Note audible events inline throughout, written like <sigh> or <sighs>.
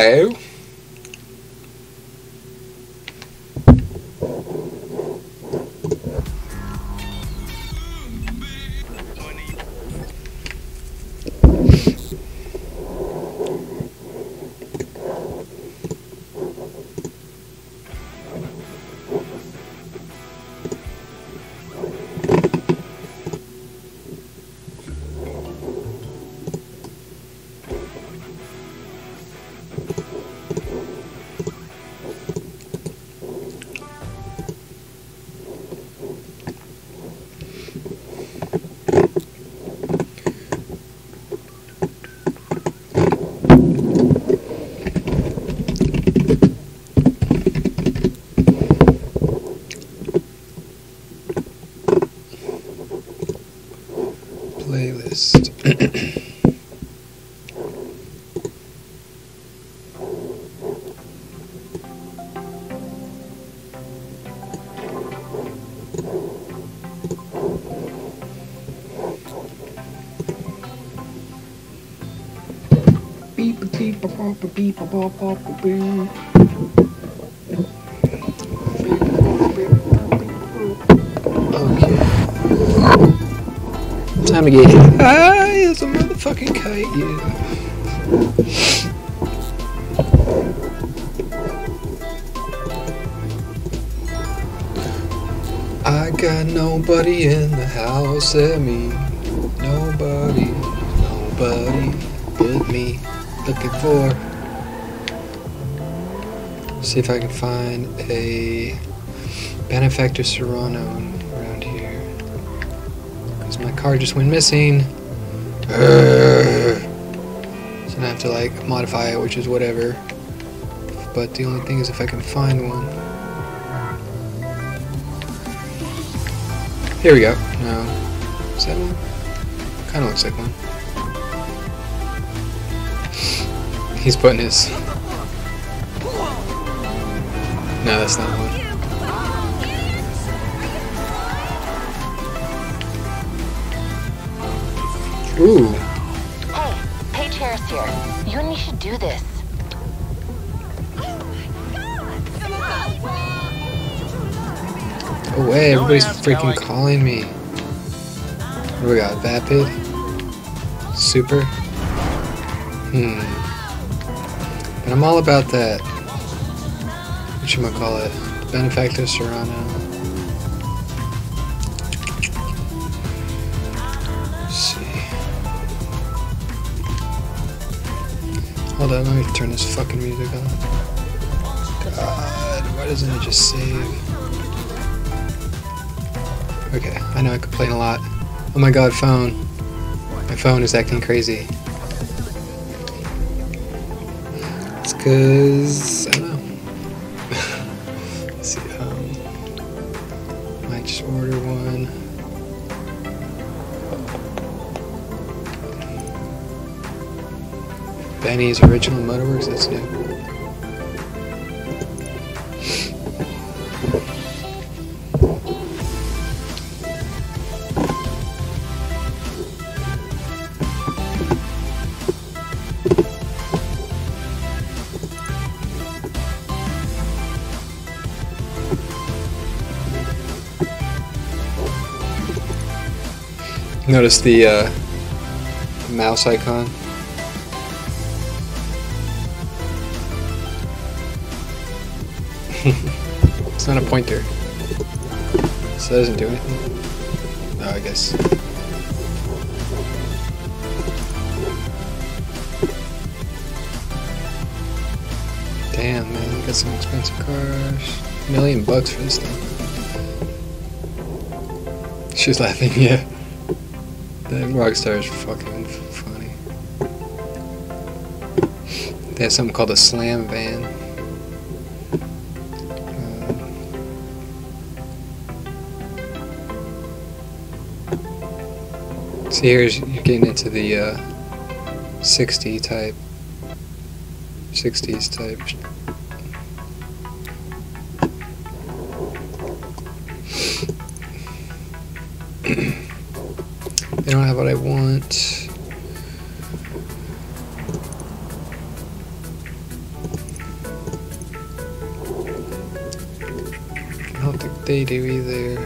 Hello. Okay. Time to get high as a motherfucking kite, yeah. I got nobody in the house at me. Looking for. See if I can find a Benefactor Serrano around here. Because my car just went missing. So I have to like modify it, which is whatever. But the only thing is if I can find one. Here we go. No. Is that one? Kind of looks like one. He's putting his. No, that's not one. Ooh. Hey, Paige Harris here. You and me should do this. Oh wait, everybody's freaking calling me. What do we got? Vapid? Super? Hmm. But I'm all about that. What you call it? Benefactor Serrano. See. Hold on, let me turn this fucking music on. God, why doesn't it just save? Okay, I know I complain a lot. Oh my god, phone. My phone is acting crazy. Cause I don't know. <laughs> Let's see, um might just order one. Benny's original motorworks, that's new. Notice the uh, mouse icon. <laughs> it's not a pointer. So that doesn't do anything. No, I guess. Damn, man, got some expensive cars. Million bucks for this thing. She's laughing, <laughs> yeah. Rockstar is fucking funny. They have something called a slam van. Um, see, here's you're getting into the uh, 60 type, 60s type. They don't have what I want. I don't think they do either.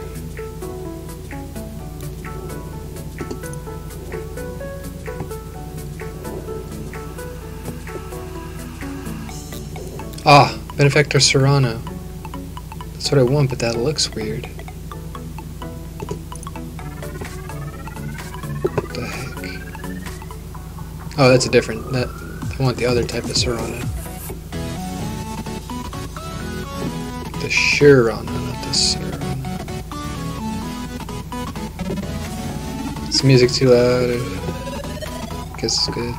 Ah, Benefactor Serrano. That's what I want, but that looks weird. Oh, that's a different. That I want the other type of Serrano. The Sharona, not the Serrano. Is music too loud? I Guess it's good.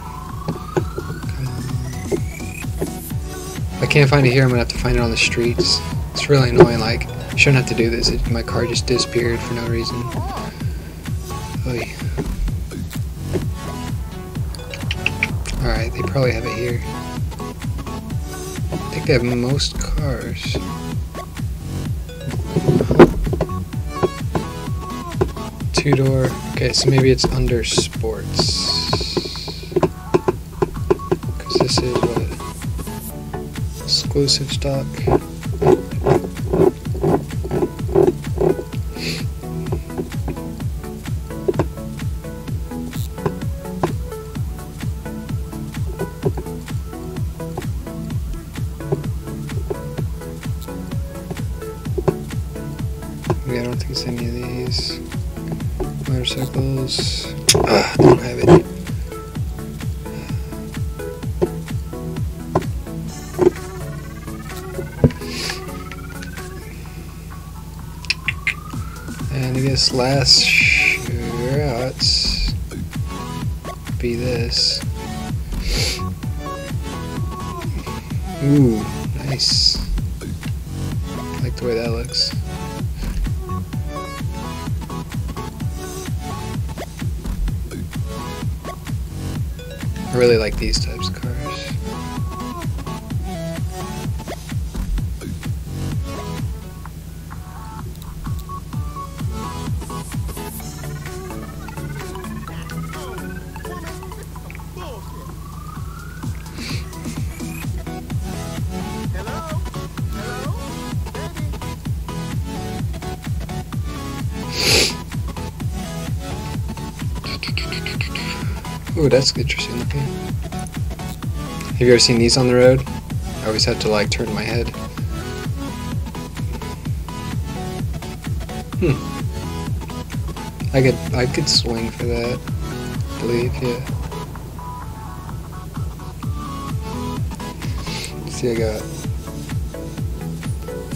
I can't find it here, I'm gonna have to find it on the streets. It's really annoying. Like, I shouldn't have to do this. It, my car just disappeared for no reason. Probably have it here. I think they have most cars. Two door. Okay, so maybe it's under sports. Because this is what? Exclusive stock. I don't think it's any of these. Motorcycles. Ah, don't have it. And I guess last shots be this. Ooh, like these types of cars. Ooh, that's interesting looking. Have you ever seen these on the road? I always had to like turn my head. Hmm. I could I could swing for that. I believe, yeah. See, I got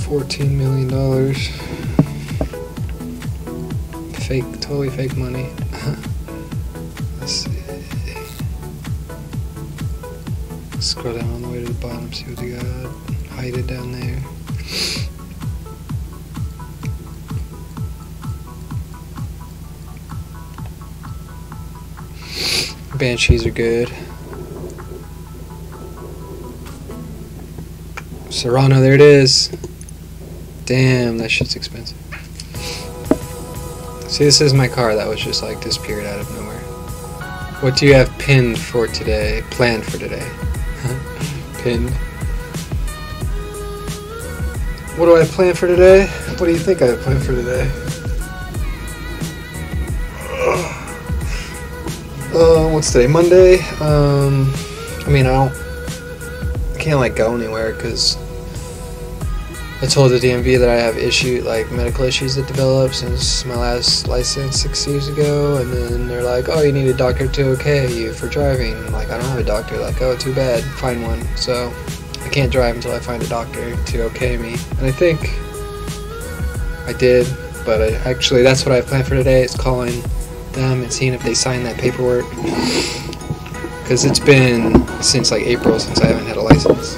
fourteen million dollars. Fake, totally fake money. To see what they got. Hide it down there. Banshees are good. Serrano, there it is. Damn, that shit's expensive. See, this is my car that was just like disappeared out of nowhere. What do you have pinned for today? Planned for today? <laughs> pinned. What do I plan for today? What do you think I have planned for today? <sighs> Uh, what's today? Monday. Um, I mean, I don't. I can't like go anywhere because I told the DMV that I have issue like medical issues that developed since my last license six years ago, and then they're like, "Oh, you need a doctor to okay you for driving." I'm like, I don't have a doctor. Like, oh, too bad. Find one. So can't drive until I find a doctor to okay me. And I think I did, but I, actually that's what I have planned for today. Is calling them and seeing if they sign that paperwork. Because it's been since like April since I haven't had a license.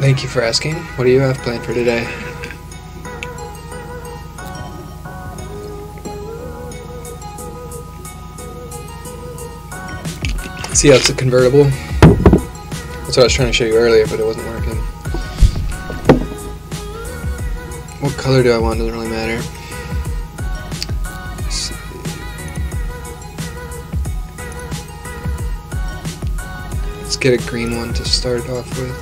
Thank you for asking. What do you have planned for today? See how it's a convertible? That's what I was trying to show you earlier, but it wasn't working. What color do I want? Doesn't really matter. Let's, get a green one to start it off with.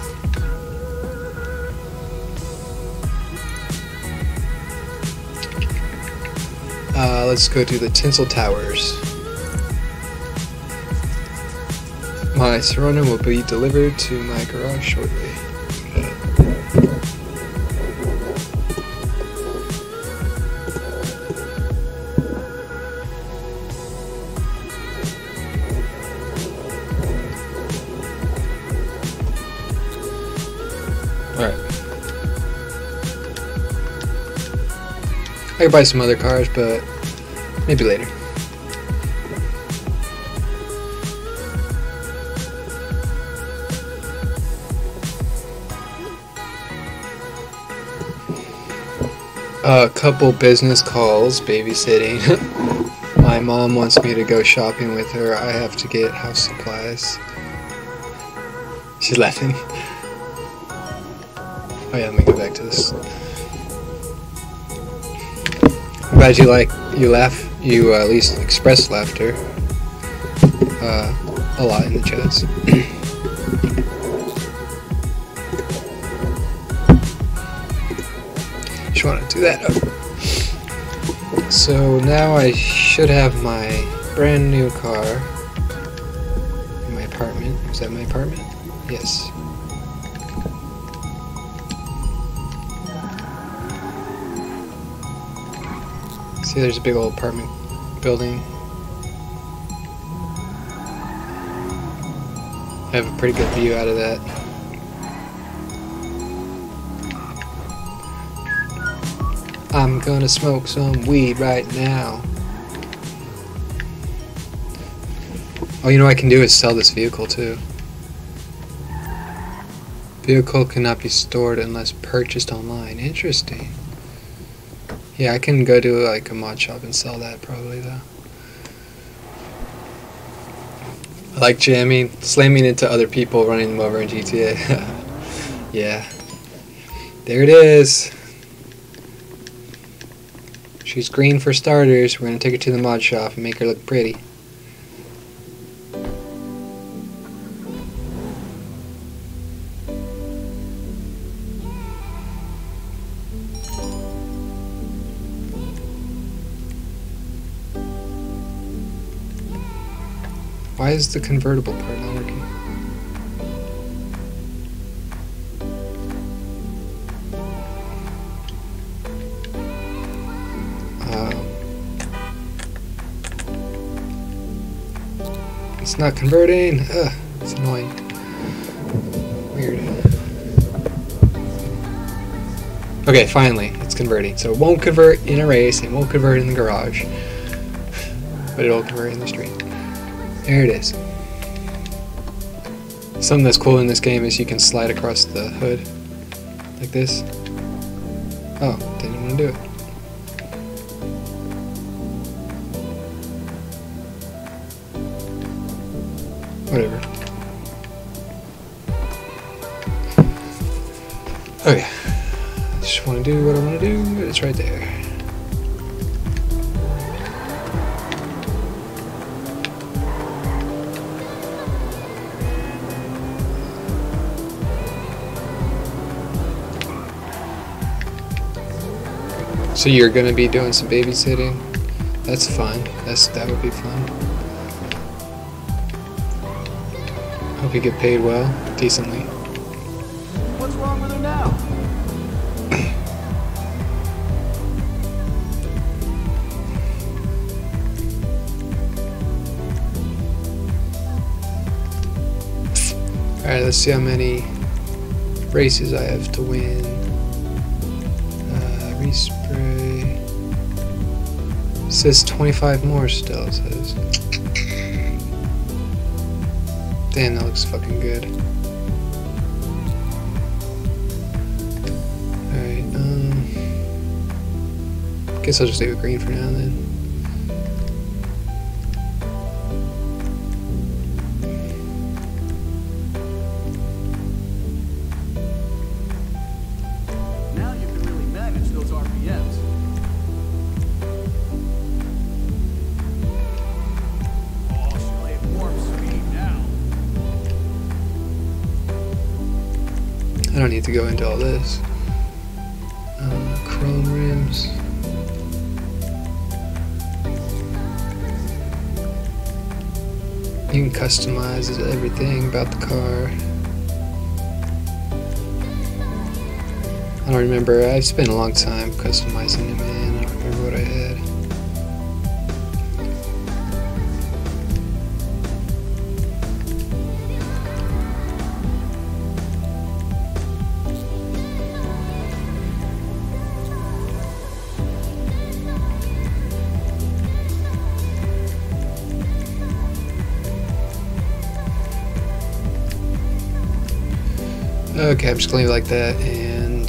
Uh, let's go to the tinsel towers. My Serona will be delivered to my garage shortly. Alright. I could buy some other cars, but maybe later. A couple business calls, babysitting. <laughs> My mom wants me to go shopping with her. I have to get house supplies. She's laughing. Oh yeah, let me go back to this. I'm glad you like you laugh. You uh, at least express laughter uh, a lot in the chats. <clears throat> that up. So now I should have my brand new car in my apartment. Is that my apartment? Yes. See, there's a big old apartment building. I have a pretty good view out of that. Gonna smoke some weed right now. Oh, you know what I can do is sell this vehicle too. Vehicle cannot be stored unless purchased online. Interesting. Yeah, I can go to like a mod shop and sell that probably though. I like jamming, slamming into other people, running them over in GTA. <laughs> yeah. There it is. She's green for starters. We're gonna take her to the mod shop and make her look pretty. Why is the convertible part not not converting. Ugh, it's annoying. Weird. Okay, finally, it's converting. So it won't convert in a race, it won't convert in the garage, but it'll convert in the street. There it is. Something that's cool in this game is you can slide across the hood like this. Oh, didn't want to do it. Whatever. Okay. Just want to do what I want to do. It's right there. So you're gonna be doing some babysitting? That's fun. That's that would be fun. Hope you get paid well, decently. What's wrong with her now? Alright, let's see how many races I have to win. Uh, respray. says 25 more still, it says. Damn, that looks fucking good. Alright, um. Guess I'll just leave it green for now then. need to go into all this. Um, chrome rims. You can customize everything about the car. I don't remember. I spent a long time customizing it, man. I don't remember what I had. Okay, I'm just gonna leave it like that and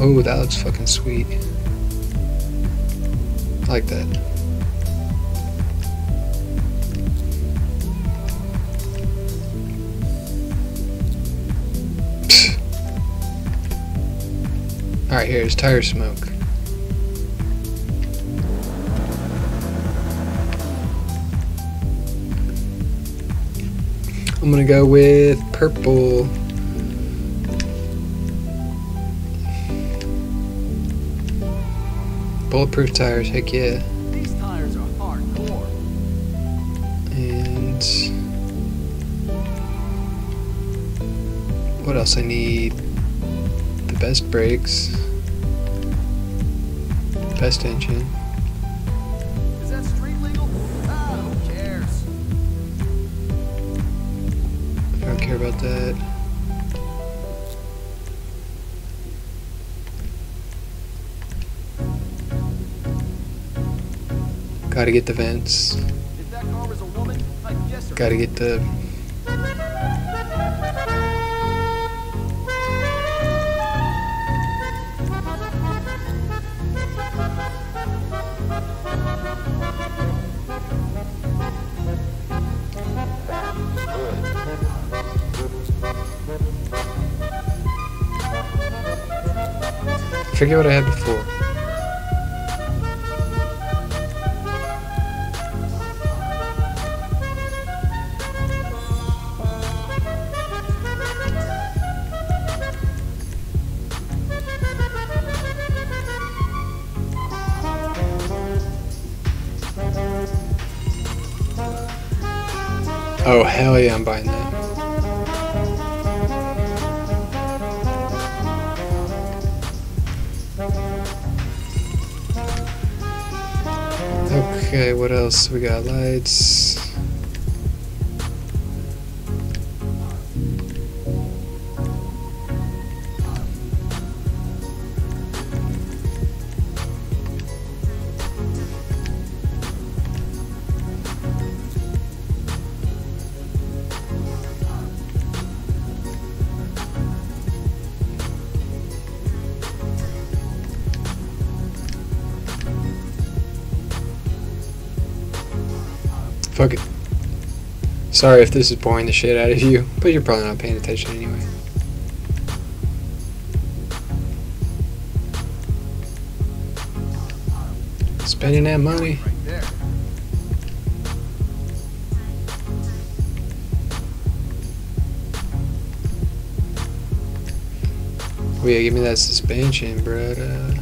Oh, that looks fucking sweet. I like that. Alright, here's tire smoke. I'm gonna go with purple. Bulletproof tires, heck yeah. These tires are hardcore. And what else I need? The best brakes. Best engine. Care about that. Gotta get the vents. If that car was a woman, I'd guess her. Gotta get the. Forget what I had before. We got lights. Sorry if this is boring the shit out of you, but you're probably not paying attention anyway. Spending that money. Oh yeah, give me that suspension, brother.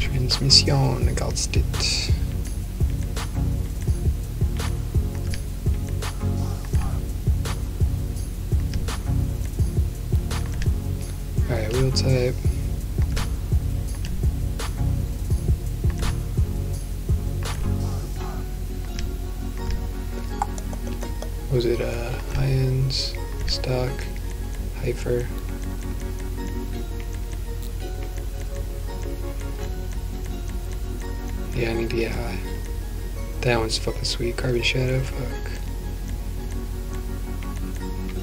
Transmission, got it. Alright. Was it uh high ends, stock, hyper? Yeah, I need to get high. That one's fucking sweet. Carbon shadow, fuck.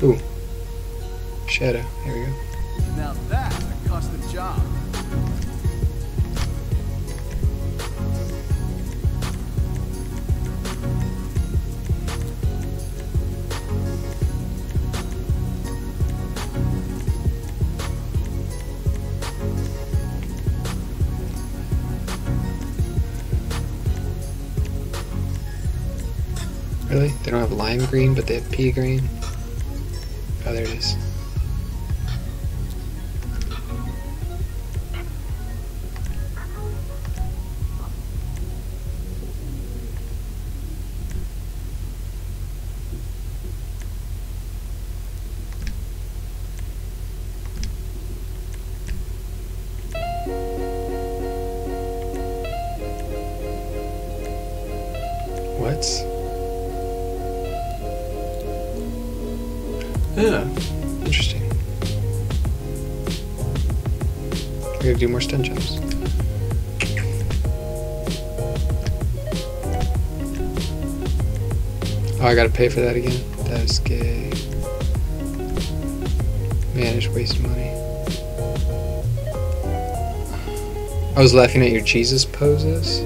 Ooh. Shadow, there green, but they have pea green? Oh, there it is. More. Oh, I gotta pay for that again. That is gay. Man, I just money. I was laughing at your Jesus poses.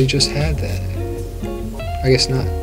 Literally just had that. I guess not.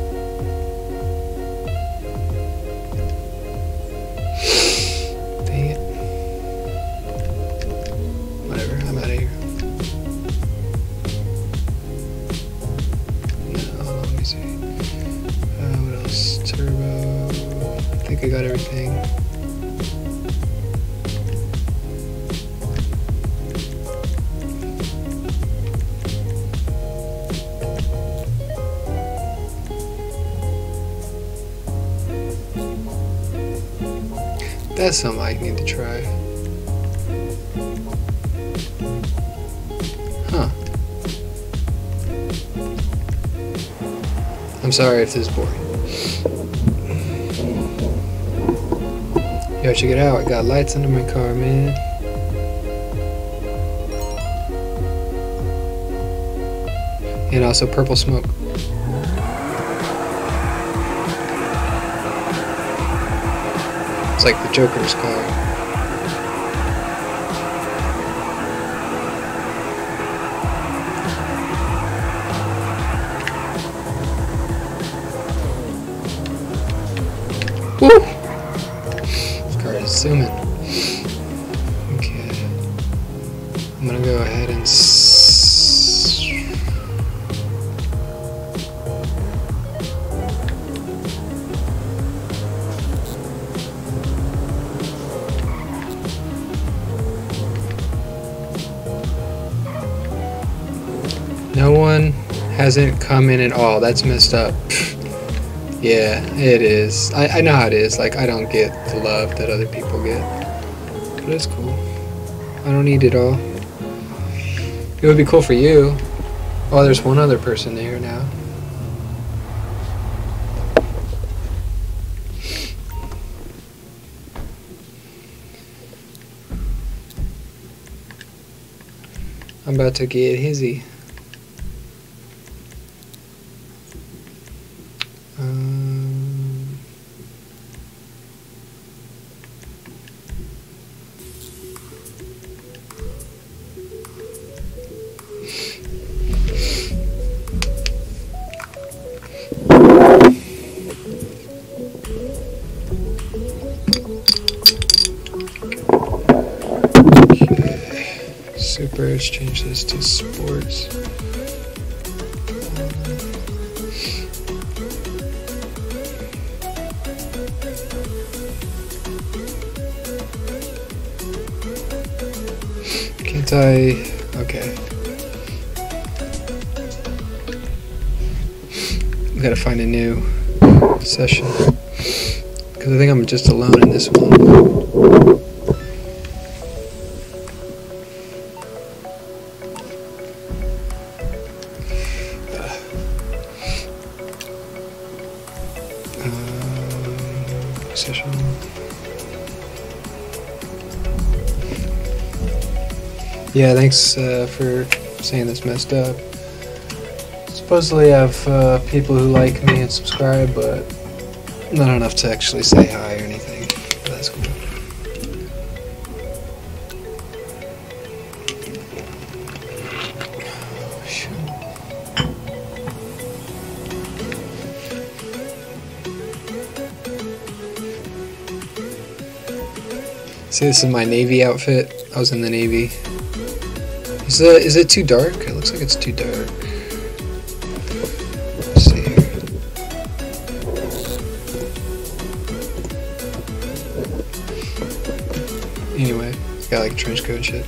Sorry if this is boring. Yo, check it out. I got lights under my car, man. And also purple smoke. It's like the Joker's car. Come in at all. That's messed up. <sighs> Yeah, it is. I, I know how it is. Like, I don't get the love that other people get. But it's cool. I don't need it all. It would be cool for you. Oh, there's one other person there now. I'm about to get hizzy. Um. Super, let's change this to sports. Can't I? Okay. We gotta find a new session. Because I think I'm just alone in this one. Yeah, thanks uh, for saying this messed up. Supposedly, I have uh, people who like me and subscribe, but not enough to actually say hi or anything. But that's cool. See, this is my Navy outfit. I was in the Navy. Is it, is it too dark? It looks like it's too dark. Let's see. Anyway, got like trench coat shit.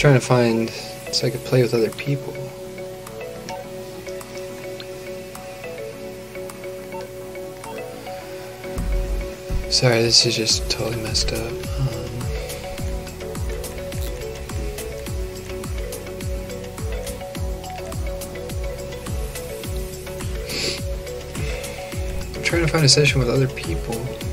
Trying to find so I could play with other people. Sorry, this is just totally messed up. Um, I'm trying to find a session with other people.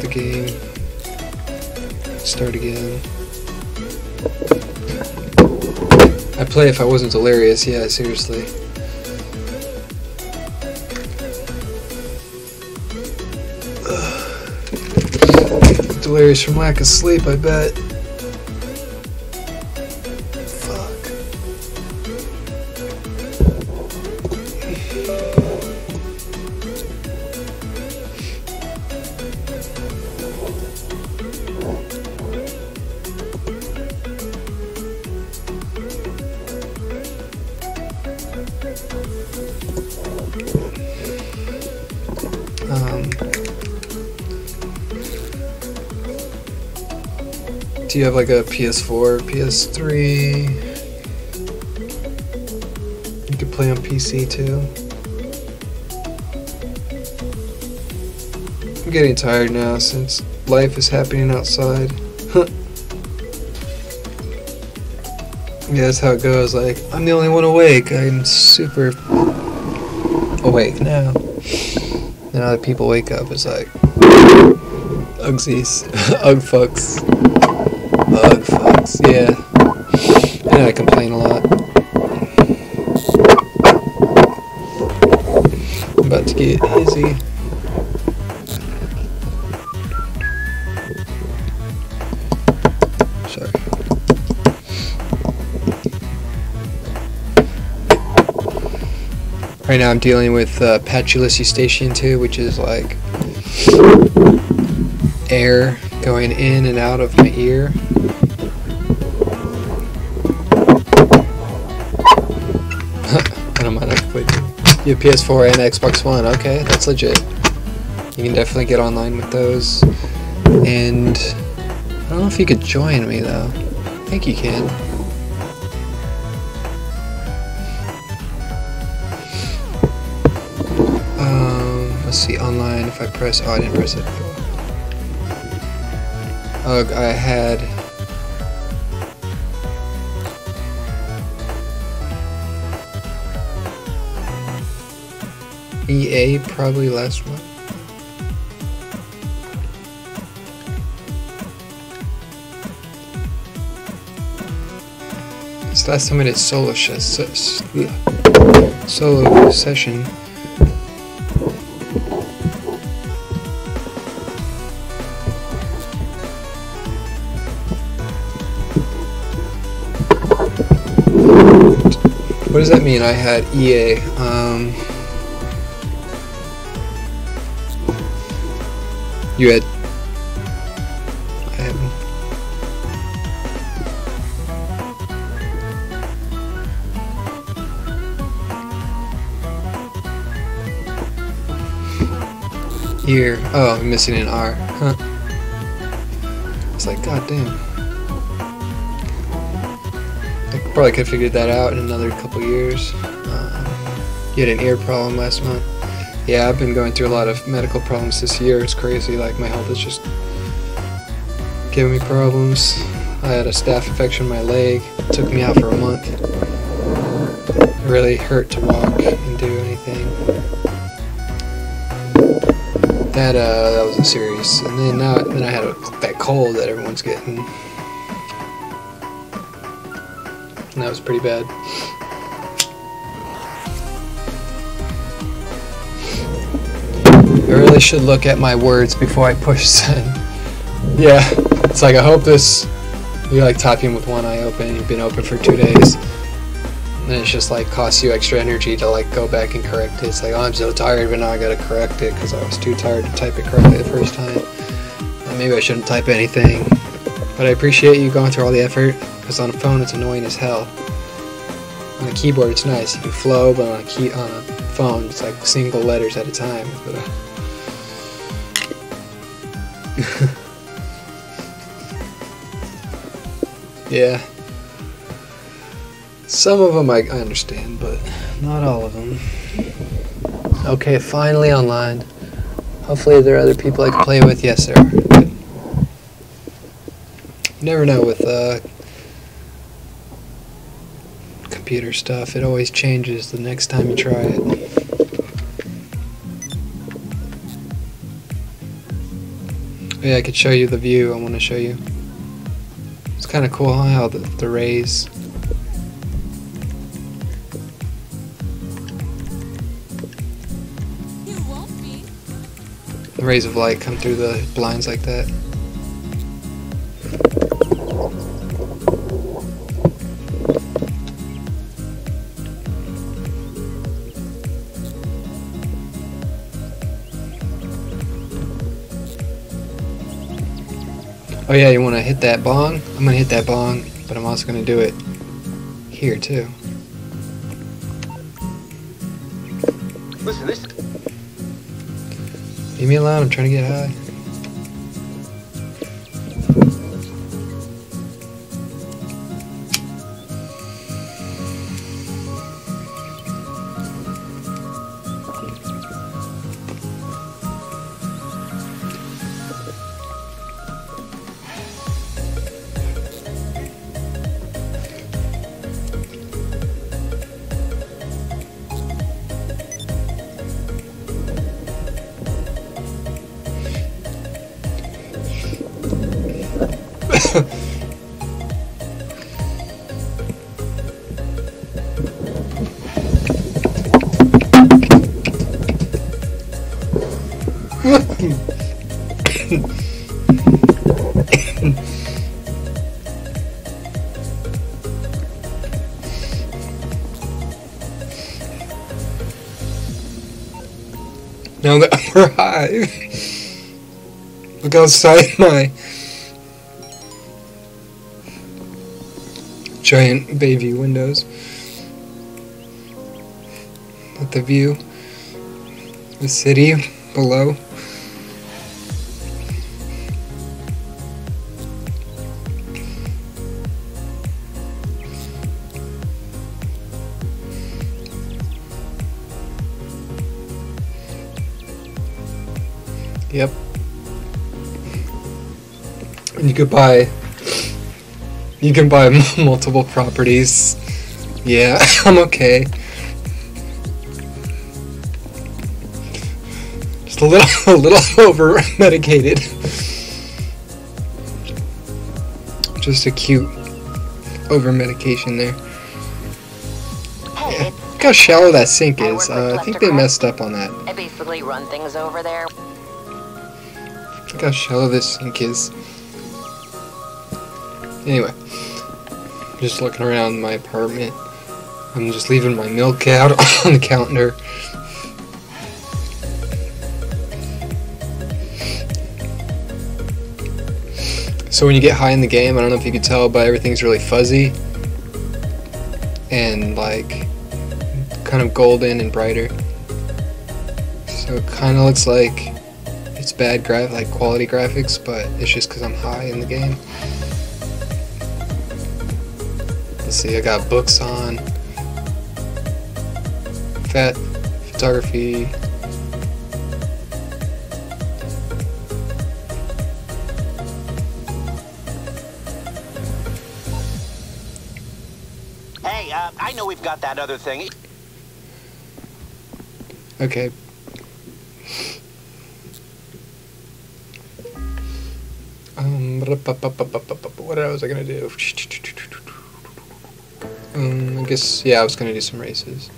The game, start again. I'd play if I wasn't delirious, yeah, seriously. <sighs> delirious from lack of sleep, I bet. Do you have like a PS4, PS3? You could play on PC too. I'm getting tired now since life is happening outside. <laughs> yeah, that's how it goes. Like, I'm the only one awake. I'm super awake now. And other people wake up, it's like, Ugsies. <laughs> Ugg fucks. Ugg yeah. And I complain a lot. I'm about to get easy. Sorry. Right now I'm dealing with uh, Patulous Eustachian tube, which is like air going in and out of my ear. You PS4 and Xbox One. Okay, that's legit. You can definitely get online with those. And I don't know if you could join me though. I think you can. Um, let's see online if I press. Oh, I didn't press it. Ugh, I had. EA probably last one. This last time I did solo solo session. What does that mean? I had EA. Um, you had. I had. Here. Oh, I'm missing an R. Huh. It's like, god damn. I probably could have figured that out in another couple years. Um, you had an ear problem last month. Yeah, I've been going through a lot of medical problems this year. It's crazy. Like, my health is just giving me problems. I had a staph infection in my leg. It took me out for a month. It really hurt to walk and do anything. That uh, that was a serious. And then now, then I had a, that cold that everyone's getting. And that was pretty bad. I really should look at my words before I push send. <laughs> Yeah, it's like I hope this. You're like typing with one eye open. You've been open for two days, and it's just like costs you extra energy to like go back and correct it. It's like oh, I'm so tired, but now I gotta correct it because I was too tired to type it correctly the first time. Uh, maybe I shouldn't type anything, but I appreciate you going through all the effort because on a phone it's annoying as hell. On a keyboard, it's nice. You can flow, but on a key on a phone, it's like single letters at a time. <laughs> Yeah. Some of them I, understand, but not all of them. Okay, finally online. Hopefully there are other people I can play with. Yes, are. You never know with uh, computer stuff. It always changes the next time you try it. Yeah, I could show you the view I want to show you. It's kind of cool huh, how the, the rays You won't be. the rays of light come through the blinds like that. Oh yeah, you want to hit that bong? I'm gonna hit that bong, but I'm also gonna do it here too. Listen, this Leave me alone. I'm trying to get high. Look outside <laughs> my giant Bayview windows. At the view, the city below. You could buy. You can buy <laughs> multiple properties. Yeah, <laughs> I'm okay. Just a little, <laughs> a little over medicated. Just a cute over medication there. Yeah. Look how shallow that sink is. Uh, I think they messed up on that. I basically run things over there. Look how shallow this sink is. Anyway, just looking around my apartment. I'm just leaving my milk out <laughs> on the counter. So when you get high in the game, I don't know if you could tell, but everything's really fuzzy and like kind of golden and brighter. So it kind of looks like it's bad like quality graphics, but it's just because I'm high in the game. Let's see, I got books on. Fat photography. Hey, uh, I know we've got that other thing. Okay. Um, what was I gonna do? Um, I guess yeah, I was gonna do some races.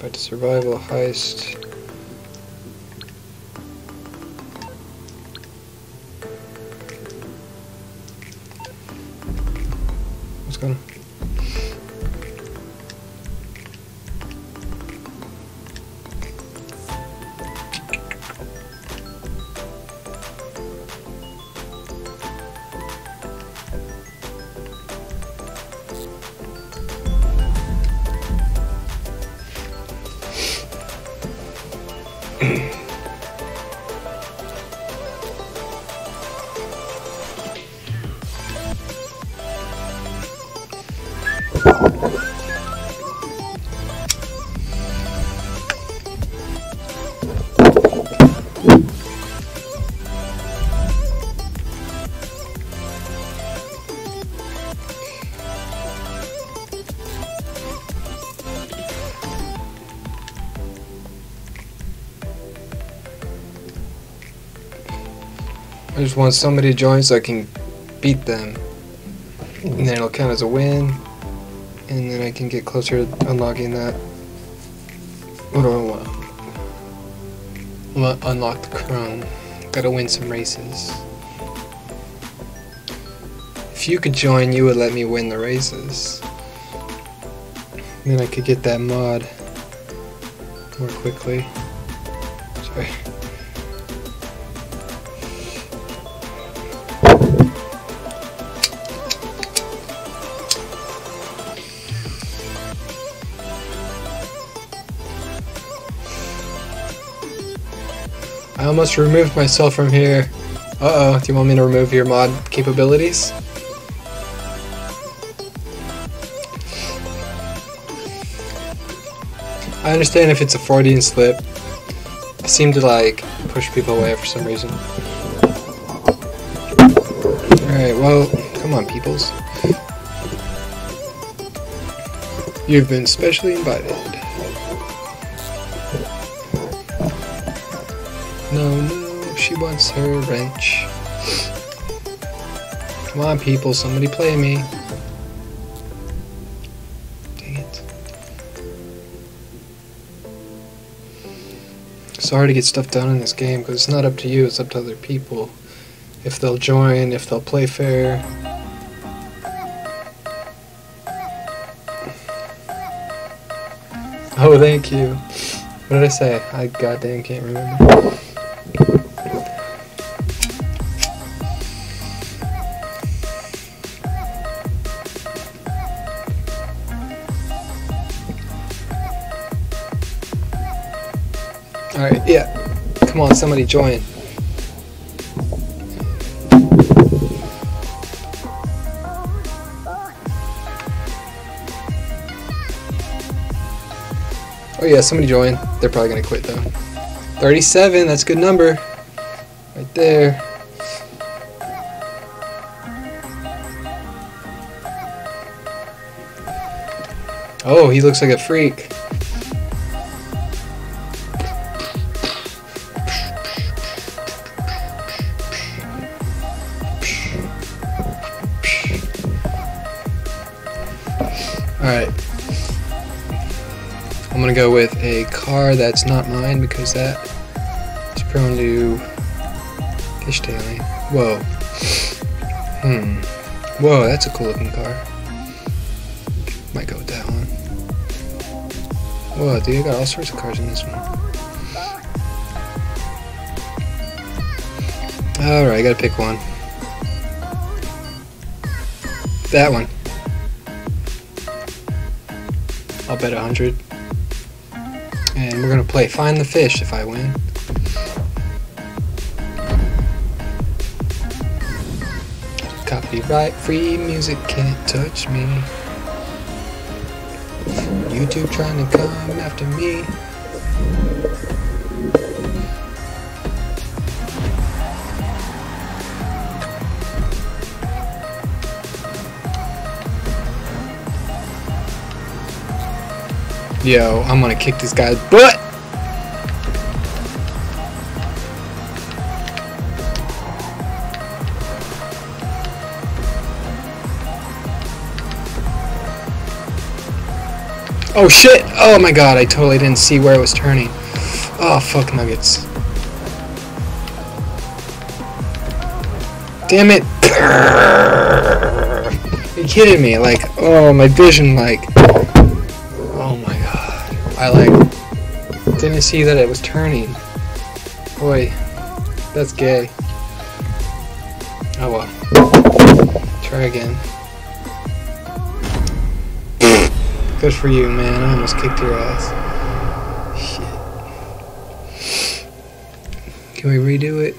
But survival heist. Want somebody to join so I can beat them. And then it'll count as a win. And then I can get closer to unlocking that. What do I want? I want to unlock the chrome. Gotta win some races. If you could join, you would let me win the races. Then I could get that mod more quickly. I almost removed myself from here. Uh oh, do you want me to remove your mod capabilities? I understand if it's a Freudian slip. I seem to like push people away for some reason. Alright, well, come on, peoples. You've been specially invited. No, no, she wants her wrench. Come on, people, somebody play me. Dang it. It's hard to get stuff done in this game because it's not up to you, it's up to other people. If they'll join, if they'll play fair. Oh, thank you. What did I say? I goddamn can't remember. Somebody join. Oh yeah, somebody join. They're probably gonna quit though. 37, that's a good number. Right there. Oh, he looks like a freak. Go with a car that's not mine because that is prone to fishtailing. Whoa. Hmm. Whoa, that's a cool looking car. Might go with that one. Whoa, dude, I got all sorts of cars in this one. Alright, I gotta pick one. That one. I'll bet a hundred. We're gonna play Find the Fish if I win. Copyright free music can't touch me. YouTube trying to come after me. Yo, I'm gonna kick this guy's butt! Oh shit! Oh my god, I totally didn't see where it was turning. Oh, fuck nuggets. Damn it! Are you kidding me? Like, oh, my vision, like... I, like, didn't see that it was turning. Boy, that's gay. Oh well. Try again. Good for you, man. I almost kicked your ass. Shit. Can we redo it?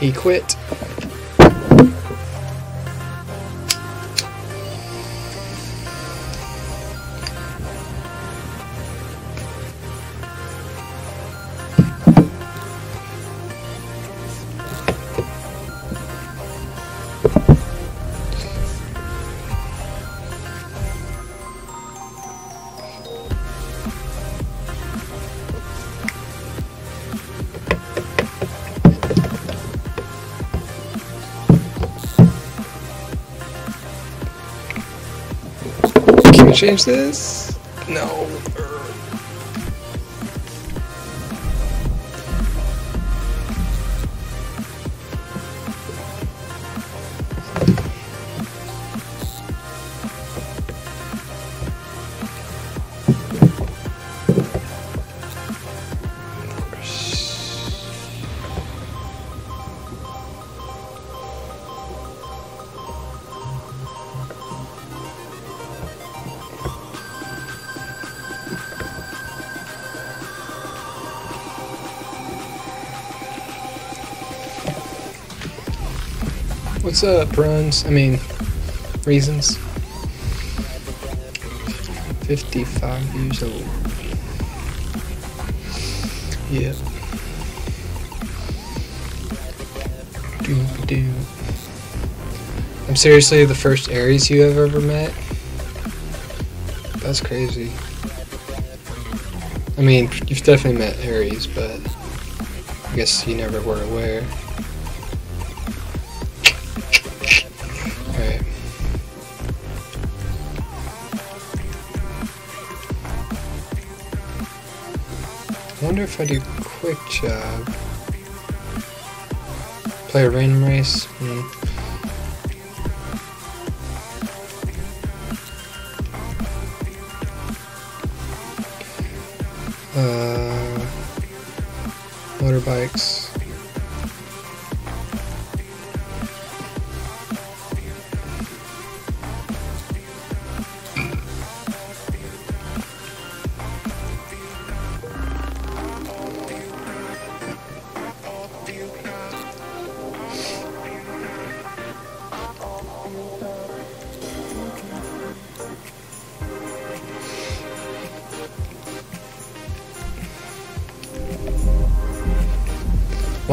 He quit. Change this? What's up, uh, runs? I mean, reasons. 55 years old. Yep. Doop doo. I'm seriously the first Aries you have ever met? That's crazy. I mean, you've definitely met Aries, but I guess you never were aware. Wonder if I do quick job. Play a random race?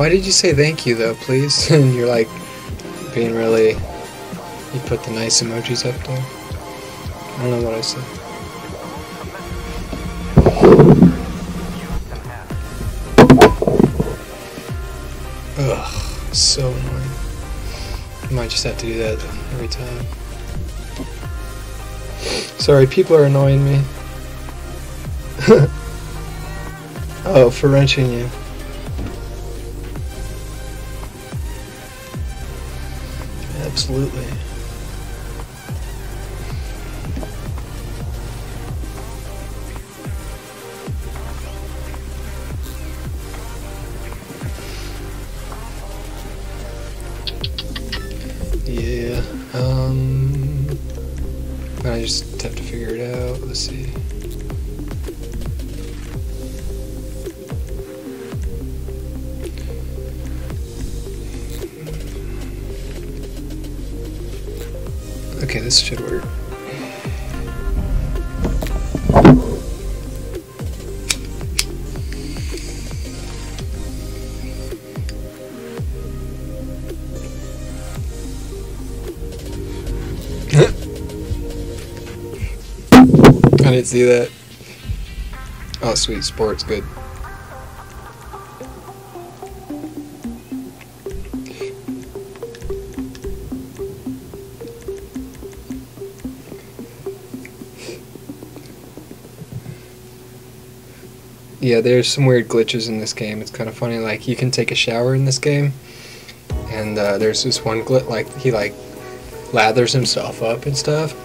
Why did you say thank you though, please? <laughs> and you're like being really. You put the nice emojis up there. I don't know what I said. Ugh, so annoying. I might just have to do that every time. Sorry, people are annoying me. <laughs> oh, for wrenching you. Absolutely. See that. Oh, sweet. Sports, good. Yeah, there's some weird glitches in this game. It's kind of funny. Like, you can take a shower in this game, and uh, there's this one glitch, like, he, like, lathers himself up and stuff.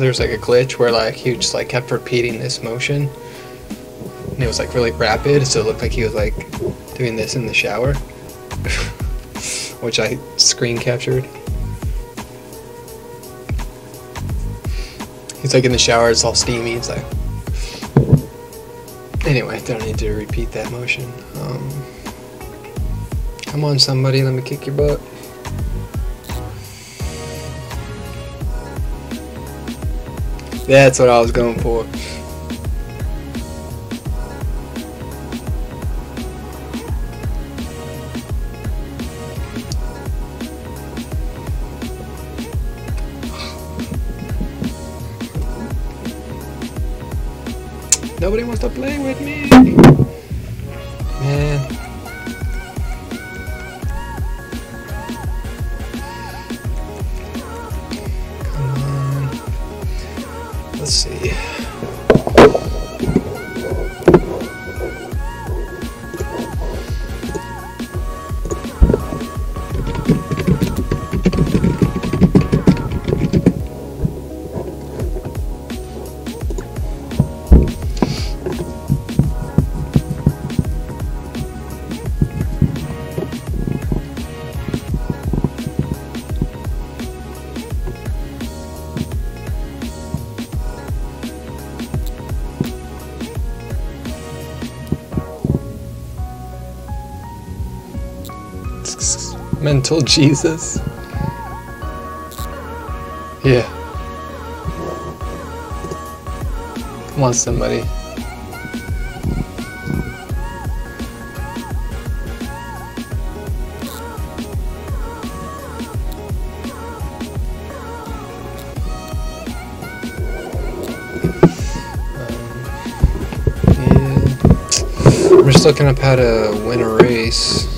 There's like a glitch where like he just like kept repeating this motion. And it was like really rapid so it looked like he was like doing this in the shower. <laughs> Which I screen captured. He's like in the shower it's all steamy it's like anyway don't need to repeat that motion. Um, come on somebody let me kick your butt That's what I was going for. Mental Jesus. Yeah. Come on, somebody. Um, yeah. I'm just looking up how to win a race.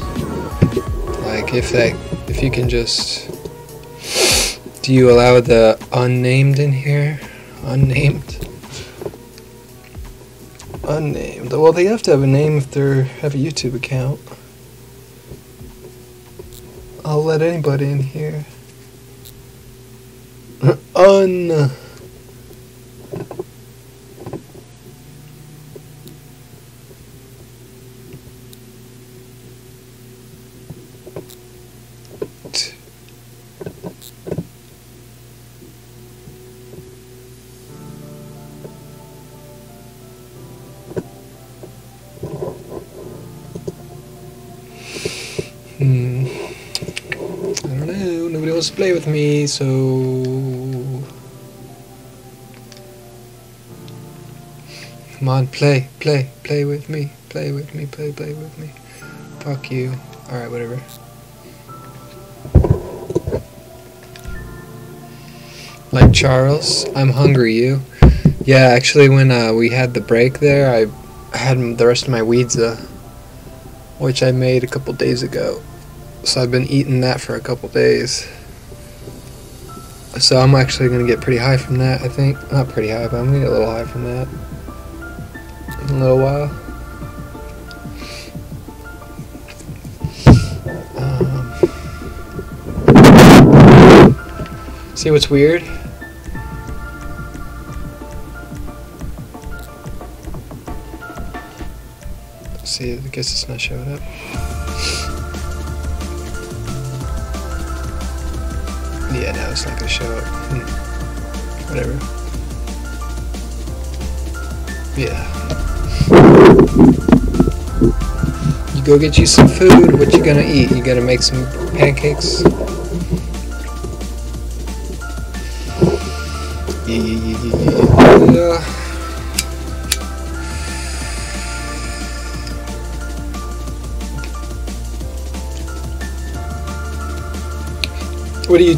If that, if you can just, do you allow the unnamed in here? Unnamed. Unnamed. Well, they have to have a name if they have a YouTube account. I'll let anybody in here. <laughs> Un. Play with me, so. Come on, play, play, play with me, play with me, play, play with me. Fuck you. Alright, whatever. Like Charles, I'm hungry, you. Yeah, actually, when uh, we had the break there, I I had the rest of my weeds, uh, which I made a couple days ago. So I've been eating that for a couple days. So I'm actually gonna get pretty high from that. I think not pretty high, but I'm gonna get a little high from that in a little while. Um, see what's weird? See, I guess it's not showing up. Yeah, no, it's not gonna show up. Hmm. Whatever. Yeah. You go get you some food. What you gonna eat? You gonna make some pancakes?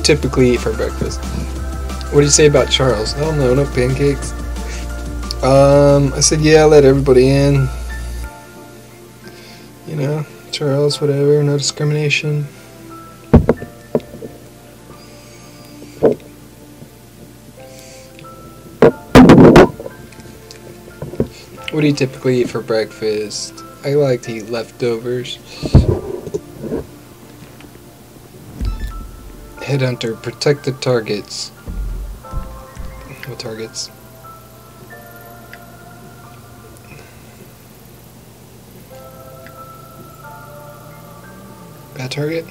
Typically eat for breakfast? What do you say about Charles? Don't know, no pancakes. Um, I said, yeah, let everybody in. You know, Charles, whatever, no discrimination. What do you typically eat for breakfast? I like to eat leftovers. Headhunter, protect the targets. What targets? Bad target?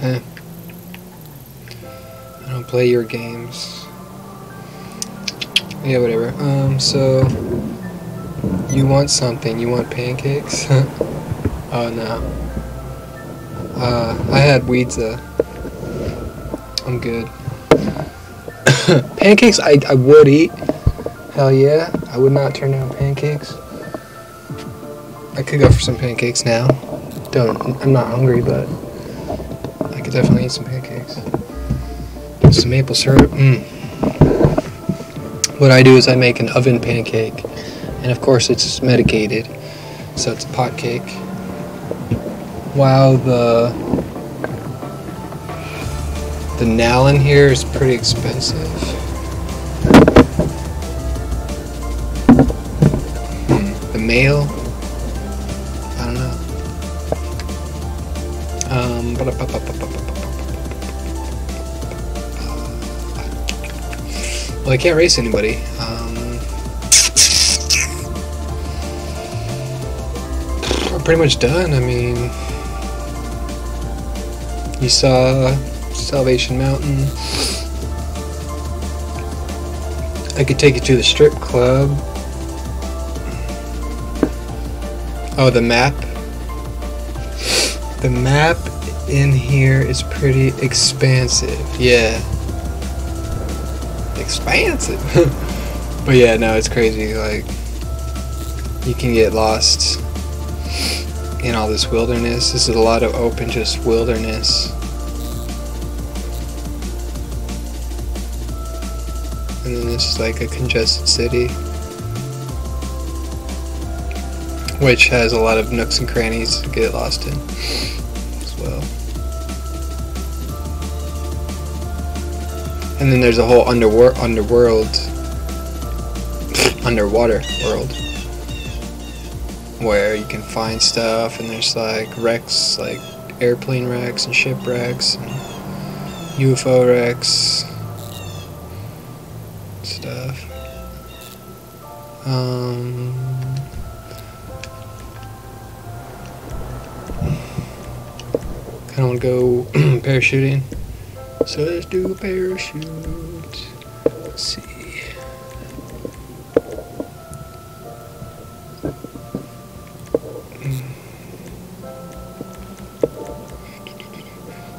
Eh. I don't play your games. Yeah, whatever. Um, so... You want something. You want pancakes? <laughs> Oh no. Uh, I had weeds. Uh, I'm good. <coughs> pancakes, I, I would eat. Hell yeah, I would not turn down pancakes. I could go for some pancakes now. Don't. I'm not hungry, but I could definitely eat some pancakes. Some maple syrup. Mm. What I do is I make an oven pancake, and of course it's medicated, so it's a pot cake while the The Nalin here is pretty expensive. Hmm, The mail? I don't know. Um, well, I can't race anybody. Um, we're pretty much done. I mean, you saw Salvation Mountain. I could take you to the strip club. Oh, the map. The map in here is pretty expansive. Yeah. Expansive. <laughs> but yeah, no, it's crazy. Like, you can get lost in all this wilderness. This is a lot of open, just wilderness. Like a congested city. Which has a lot of nooks and crannies to get lost in as well. And then there's a whole underwor- underworld, underwater world where you can find stuff and there's like wrecks, like airplane wrecks and shipwrecks and UFO wrecks Um, kind of want to go <clears throat> parachuting. So let's do a parachute. Let's see.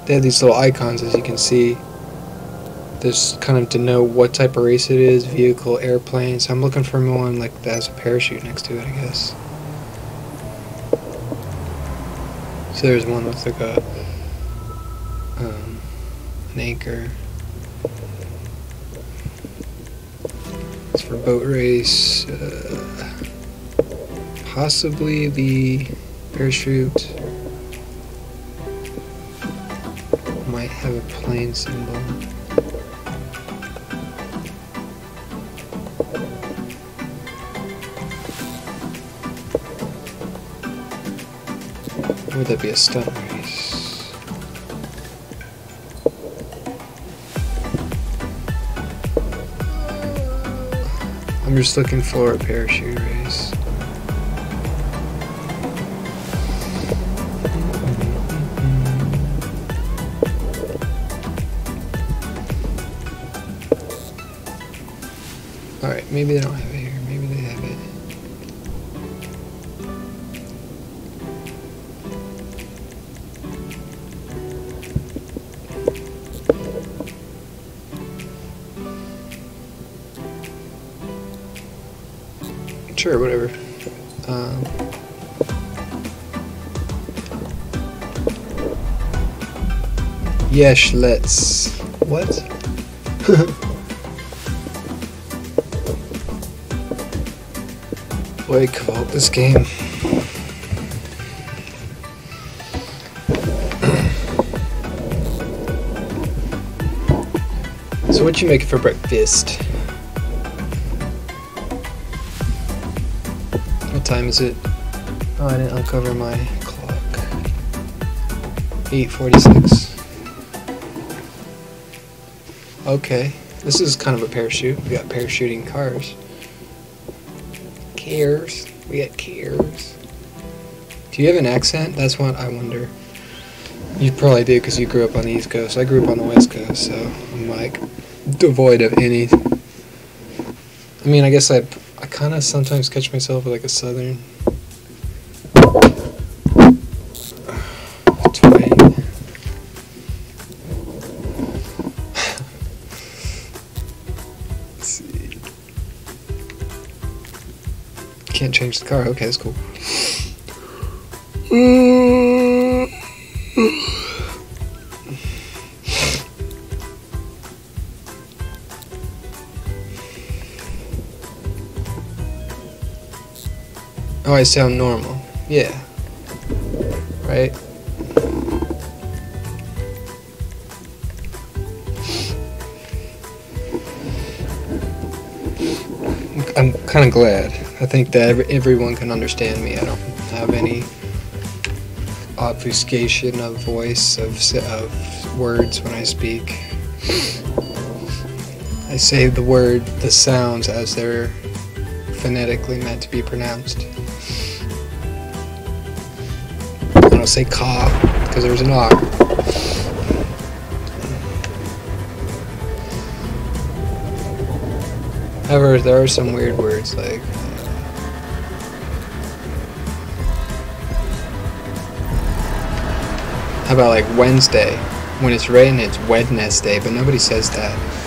They have these little icons as you can see. There's kind of to know what type of race it is, vehicle, airplane. So I'm looking for one like that has a parachute next to it, I guess. So there's one with like a um, an anchor. It's for boat race. Uh, possibly the parachute might have a plane symbol. Would that be a stunt race? I'm just looking for a parachute race. Alright, maybe they don't have Sure, whatever. Um, yes, let's. What? <laughs> Wake vault this game. <clears throat> so what you making for breakfast? Time is it? Oh, I didn't uncover my clock. 8:46. Okay, this is kind of a parachute. We got parachuting cars. Cares. We got cares. Do you have an accent? That's what I wonder. You probably do because you grew up on the East Coast. I grew up on the West Coast, so I'm like devoid of any. I mean, I guess I, I kind of sometimes catch myself with like a Southern twang. <laughs> Let's see. Can't change the car. Okay, that's cool. Oh, I sound normal. Yeah. Right? I'm kind of glad. I think that everyone can understand me. I don't have any obfuscation of voice, of, of words when I speak. I say the word, the sounds, as they're phonetically meant to be pronounced. Don't say "caw" because there's an R. However, there are some weird words like. How about like Wednesday? When it's written, it's Wednesday, but nobody says that.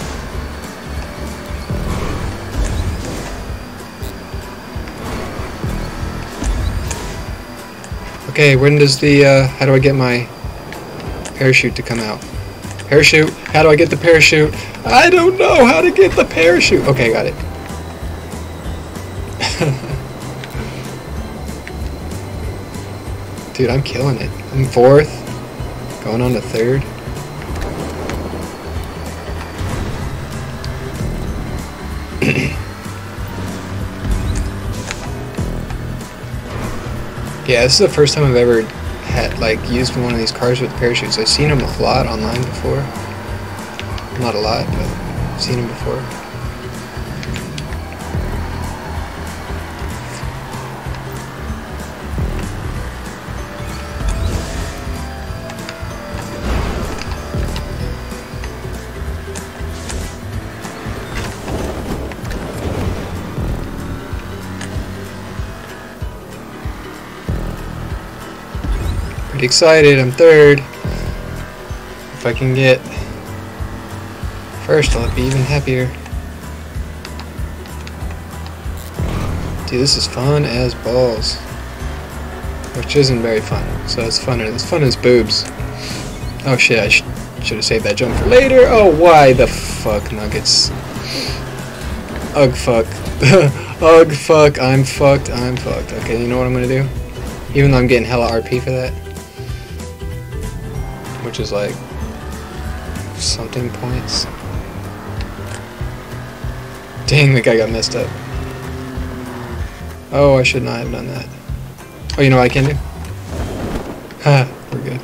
Okay, when does the, uh, how do I get my parachute to come out? Parachute? How do I get the parachute? I don't know how to get the parachute. Okay, got it. <laughs> Dude, I'm killing it. I'm fourth, going on to third. <clears throat> yeah, this is the first time I've ever had like used one of these cars with parachutes. I've seen them a lot online before. Not a lot, but I've seen them before. Excited. I'm third. If I can get first, I'll be even happier. Dude, this is fun as balls. Which isn't very fun. So it's funner. It's fun as boobs. Oh shit, I sh should have saved that jump for later. Oh, why the fuck, Nuggets? Ugh, fuck. <laughs> Ugh, fuck. I'm fucked. I'm fucked. Okay, you know what I'm gonna do? Even though I'm getting hella RP for that. Which is like something points. Dang, the guy got messed up. Oh, I should not have done that. Oh, you know what I can do? Ha, we're good.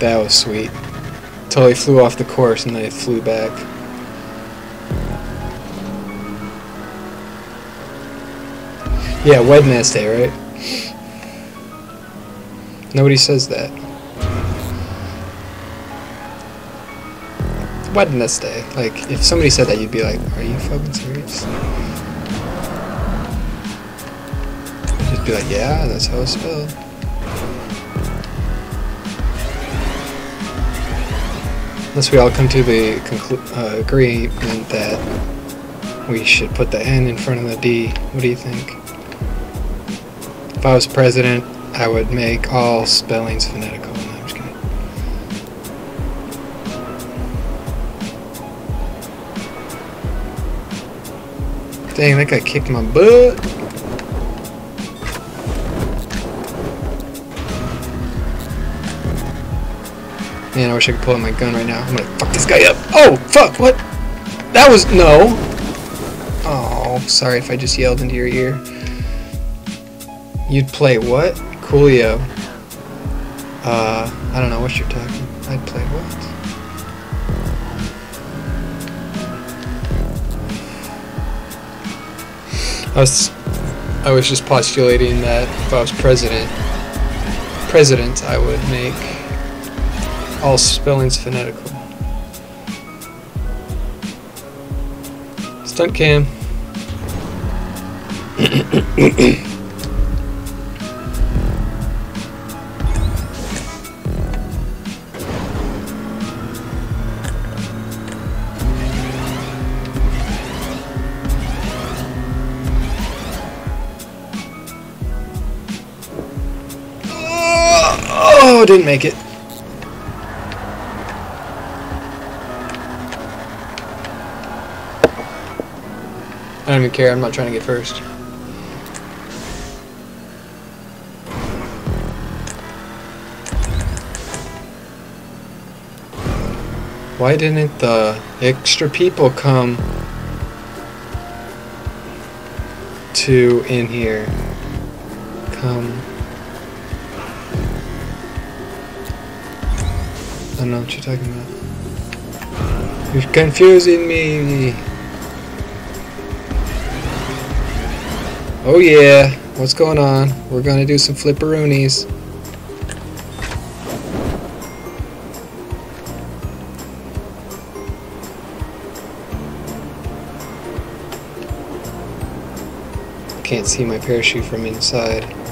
That was sweet. Totally flew off the course and then it flew back. Yeah, Wednesday, right? Nobody says that. Wednesday. Like, if somebody said that, you'd be like, are you fucking serious? Just be like, yeah, that's how it's spelled. Unless we all come to the uh, agreement that we should put the N in front of the D. What do you think? If I was president, I would make all spellings phonetical. No, I'm just kidding. Dang, that guy kicked my butt. Man, I wish I could pull out my gun right now. I'm gonna fuck this guy up. Oh, fuck, what? That was, no. Oh, sorry if I just yelled into your ear. You'd play what? Coolio. Uh, I don't know what you're talking. I'd play what? I was, I was just postulating that if I was president, president, I would make all spellings phonetical. Stunt cam. <coughs> <coughs> <coughs> it didn't make it. I don't even care, I'm not trying to get first. Why didn't the extra people come to in here? Come. Don't know what you're talking about. You're confusing me. Oh yeah, what's going on? We're gonna do some flipperoonies. Can't see my parachute from inside.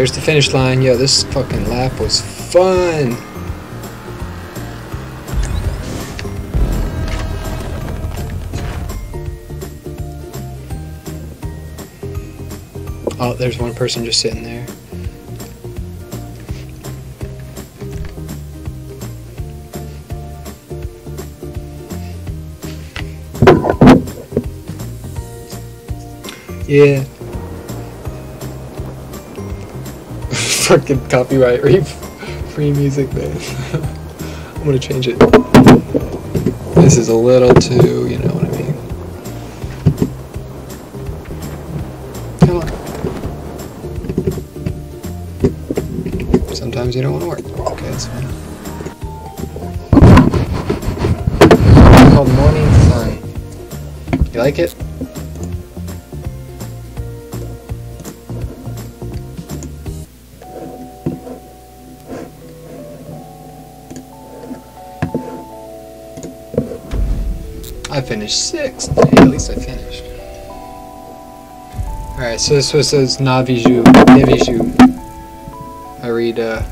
There's the finish line. Yo, this fucking lap was fun. Oh, there's one person just sitting there. Yeah. Fucking copyright <laughs> free, free music, man. <laughs> I'm gonna change it. This is a little too, you know what I mean. Come on. Sometimes you don't want to work. Okay, that's fine. It's called Morning Sun. You like it? Finished sixth. Hey, at least I finished. Alright, so this was says Naviju. Naviju. I read, uh.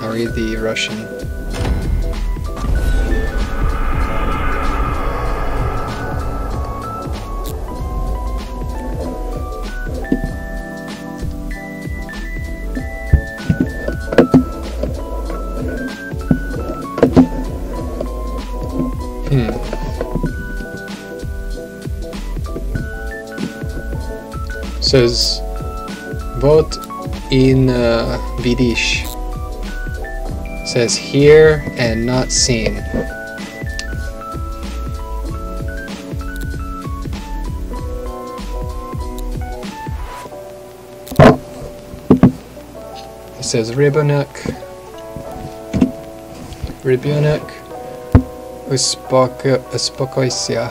I read the Russian. Says vote in uh, Vidish. Says here and not seen. It says Ribonuk. Ribonuk. Uspok- Uspokojsia.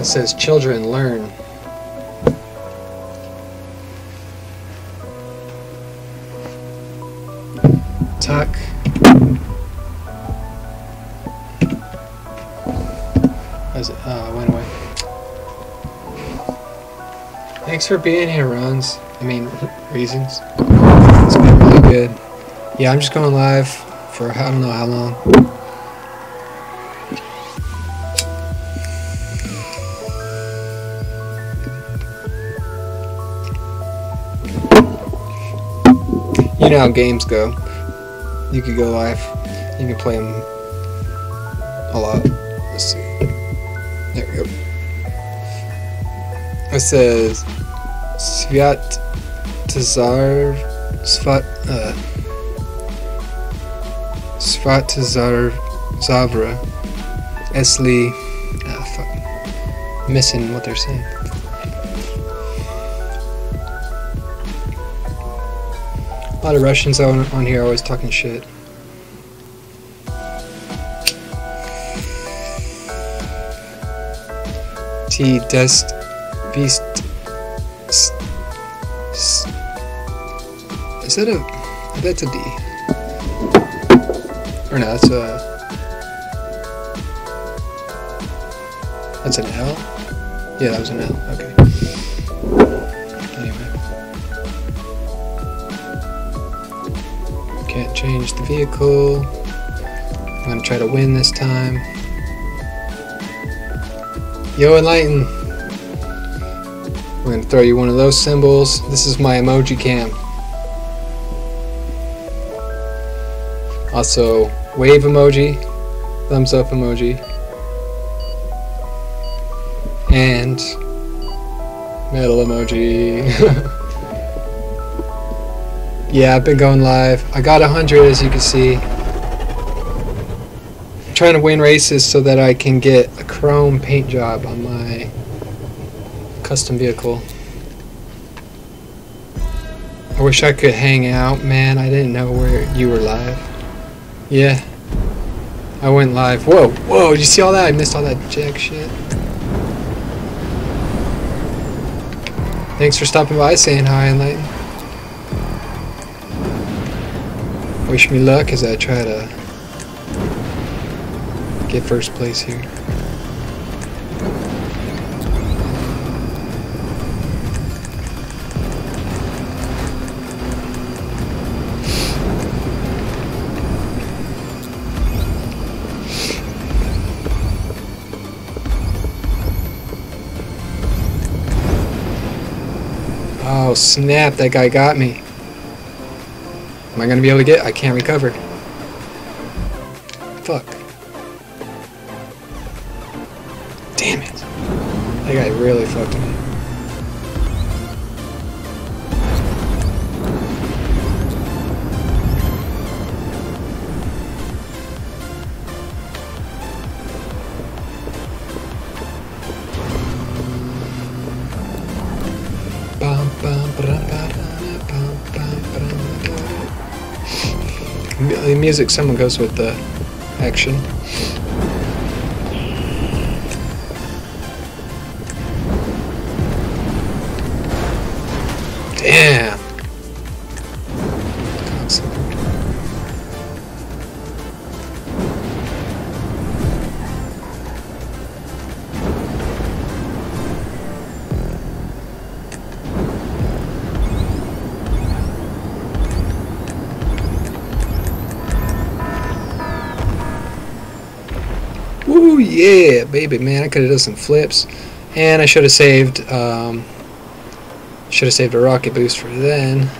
It says children learn. Tak. As it uh, went away. Thanks for being here, Runs. I mean, reasons. It's been really good. Yeah, I'm just going live for I don't know how long. You know how games go. You could go live. You can play them a lot. Let's see. There we go. It says Svyat Tazar Svat uh Svat Tazar Zavra Esli ah fuck missing what they're saying. A lot of Russians on, on here always talking shit. T dest beast. Is that a? That's a D. Or no, that's a. That's an L. Yeah, that was an L. the vehicle. I'm gonna try to win this time. Yo, Enlighten! We're gonna throw you one of those symbols. This is my emoji cam. Also, wave emoji, thumbs up emoji, and metal emoji. <laughs> Yeah, I've been going live. I got 100 as you can see. I'm trying to win races so that I can get a chrome paint job on my custom vehicle. I wish I could hang out, man. I didn't know where you were live. Yeah. I went live. Whoa, whoa, did you see all that? I missed all that jack shit. Thanks for stopping by saying hi, Enlighten. Wish me luck as I try to get first place here. Oh snap, that guy got me. Am I gonna be able to get? I can't recover. Fuck. Damn it. That guy really fucked me. The music someone goes with the action. Baby man! I could have done some flips, and I should have saved. Um, should have saved a rocket boost for then.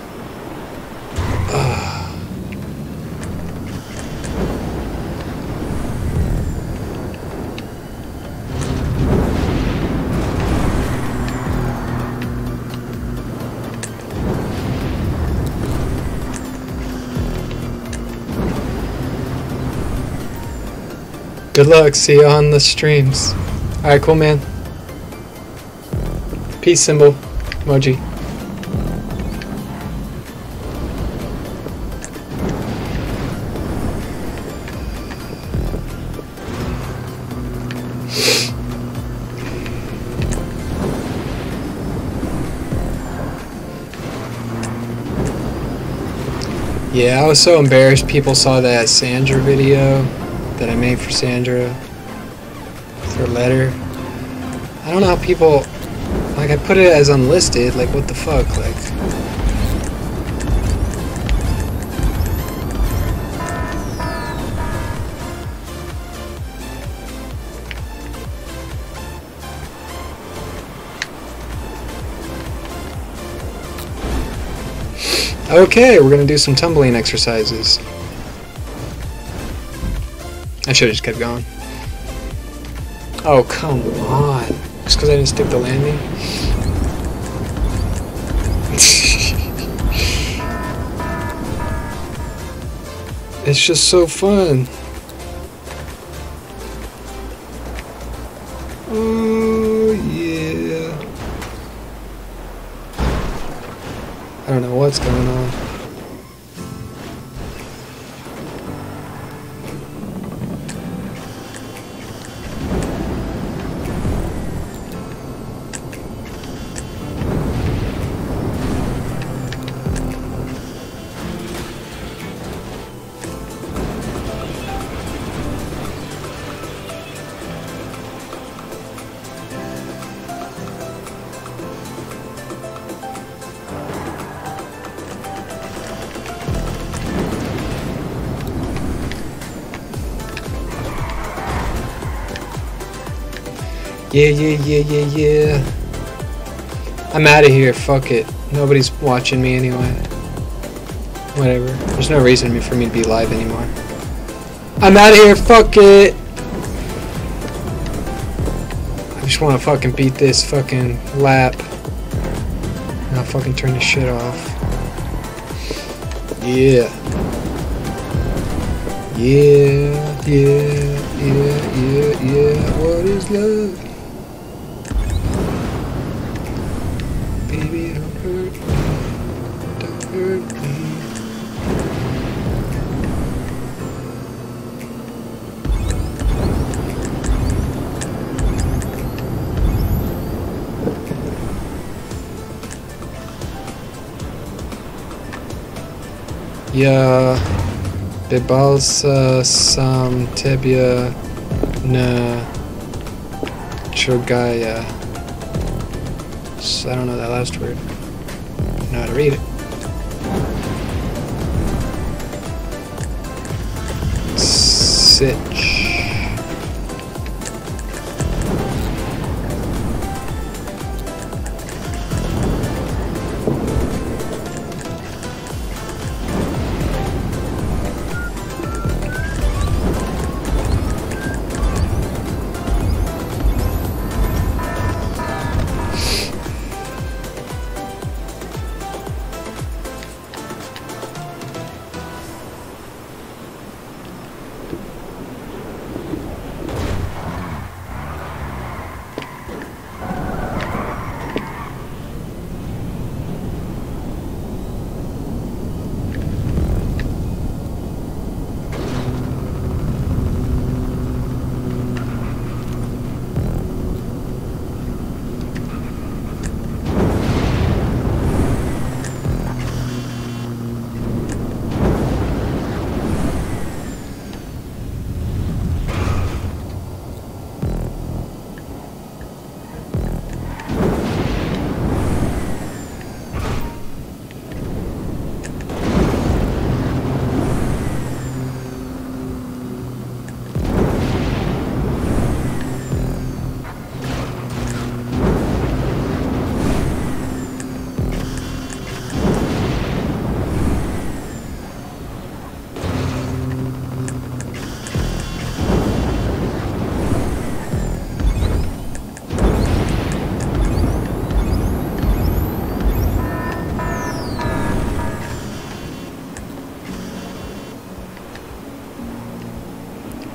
Good luck. See you on the streams. Alright, cool, man. Peace symbol. Emoji. Yeah, I was so embarrassed people saw that Sandra video that I made for Sandra. Her letter. I don't know how people like I put it as unlisted, like what the fuck, like Okay, we're gonna do some tumbling exercises. Should have just kept going. Oh, come on. Just because I didn't stick the landing? <laughs> it's just so fun. Yeah, yeah, yeah, yeah, yeah. I'm out of here. Fuck it. Nobody's watching me anyway. Whatever. There's no reason for me to be live anymore. I'm out of here. Fuck it. I just want to fucking beat this fucking lap. And I'll fucking turn this shit off. Yeah. Yeah, yeah, yeah, yeah, yeah. What is love? Ja, Bebalsa uh, sam tebia na chogaya. I don't know that last word. I know how to read it. Sitch.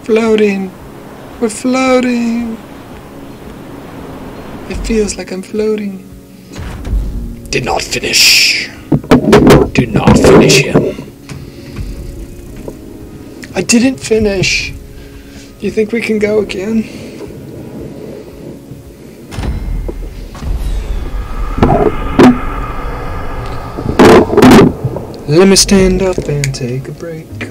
Floating. We're floating. It feels like I'm floating. Did not finish. Did not finish him. I didn't finish. You think we can go again? Let me stand up and take a break.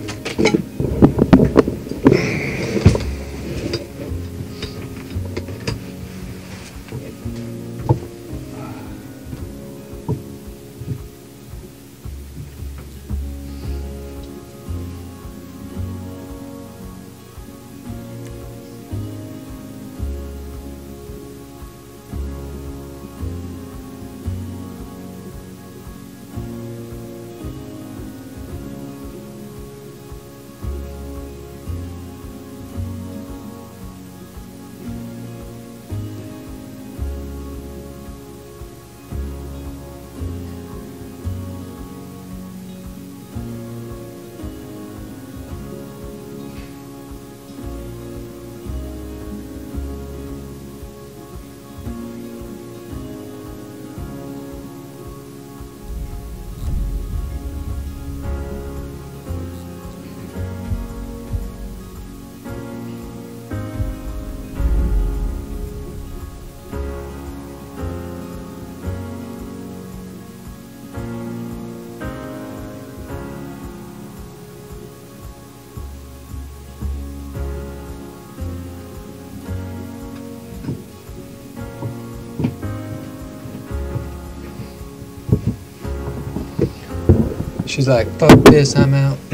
She's like, fuck this, I'm out. <clears throat>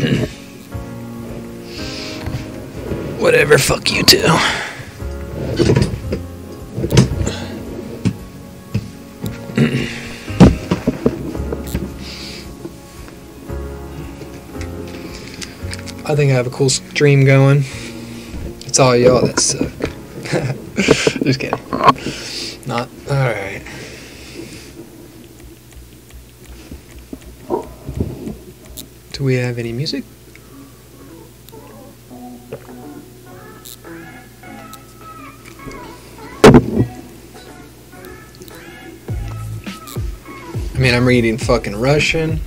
Whatever, fuck you too. <clears throat> I think I have a cool stream going. It's all y'all that suck. <laughs> Just kidding. Not. Alright. Do we have any music? I mean, I'm reading fucking Russian.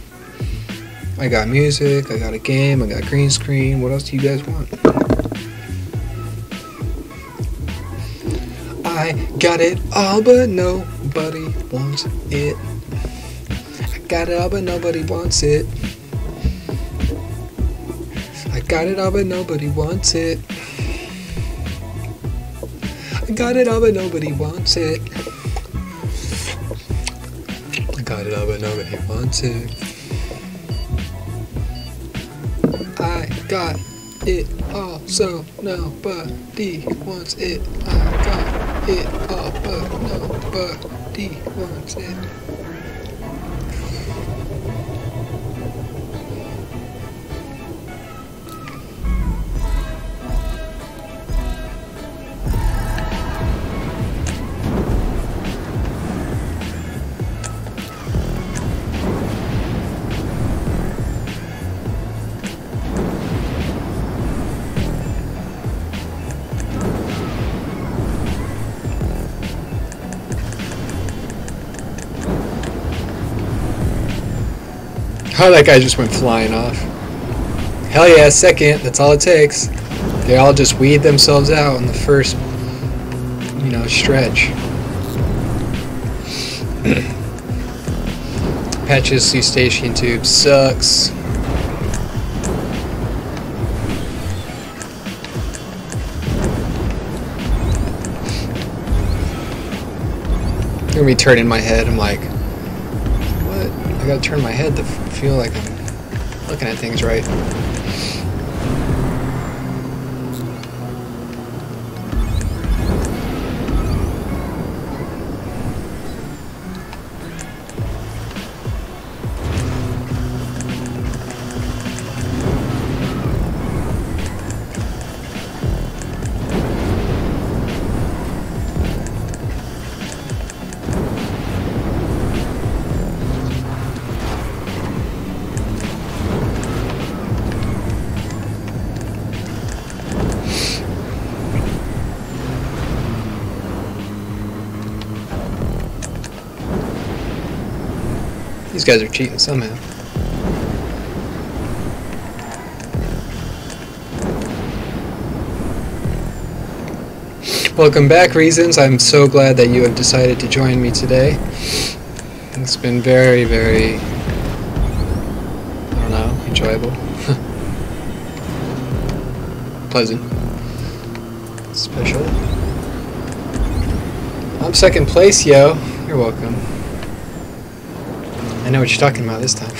I got music, I got a game, I got green screen. What else do you guys want? I got it all, but nobody wants it. I got it all, but nobody wants it. Got it all, but nobody wants it. I got it all, but nobody wants it. I got it all, but nobody wants it. I got it all, so nobody wants it. I got it all, but nobody wants it. Oh, that guy just went flying off. Hell yeah, second. That's all it takes. They all just weed themselves out in the first, you know, stretch. <clears throat> Patulous Eustachian tube sucks. I'm gonna be turning my head. I'm like? I gotta turn my head to feel like I'm looking at things right. Guys are cheating somehow. Welcome back, Reasons. I'm so glad that you have decided to join me today. It's been very, very, I don't know, enjoyable. <laughs> Pleasant. Special. I'm second place, yo. You're welcome. I know what you're talking about this time. <laughs>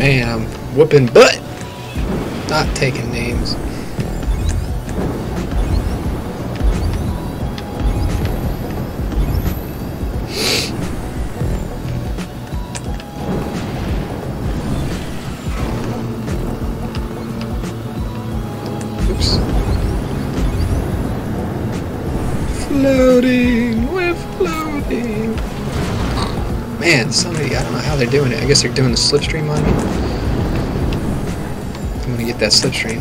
Man, I'm whooping butt. Not taking names. Guess they're doing the slipstream on me. I'm gonna get that slipstream.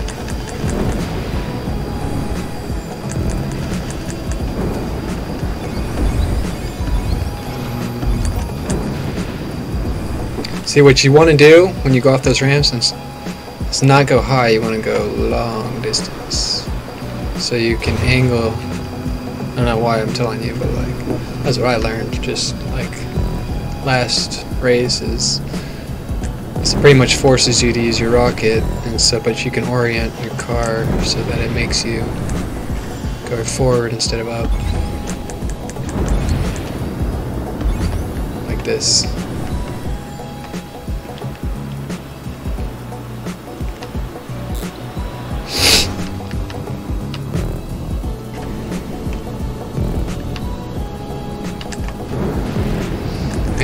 See what you want to do when you go off those ramps is, is not go high. You want to go long distance, so you can angle. I don't know why I'm telling you, but like that's what I learned. Just like last race is it pretty much forces you to use your rocket and so but you can orient your car so that it makes you go forward instead of up. Like this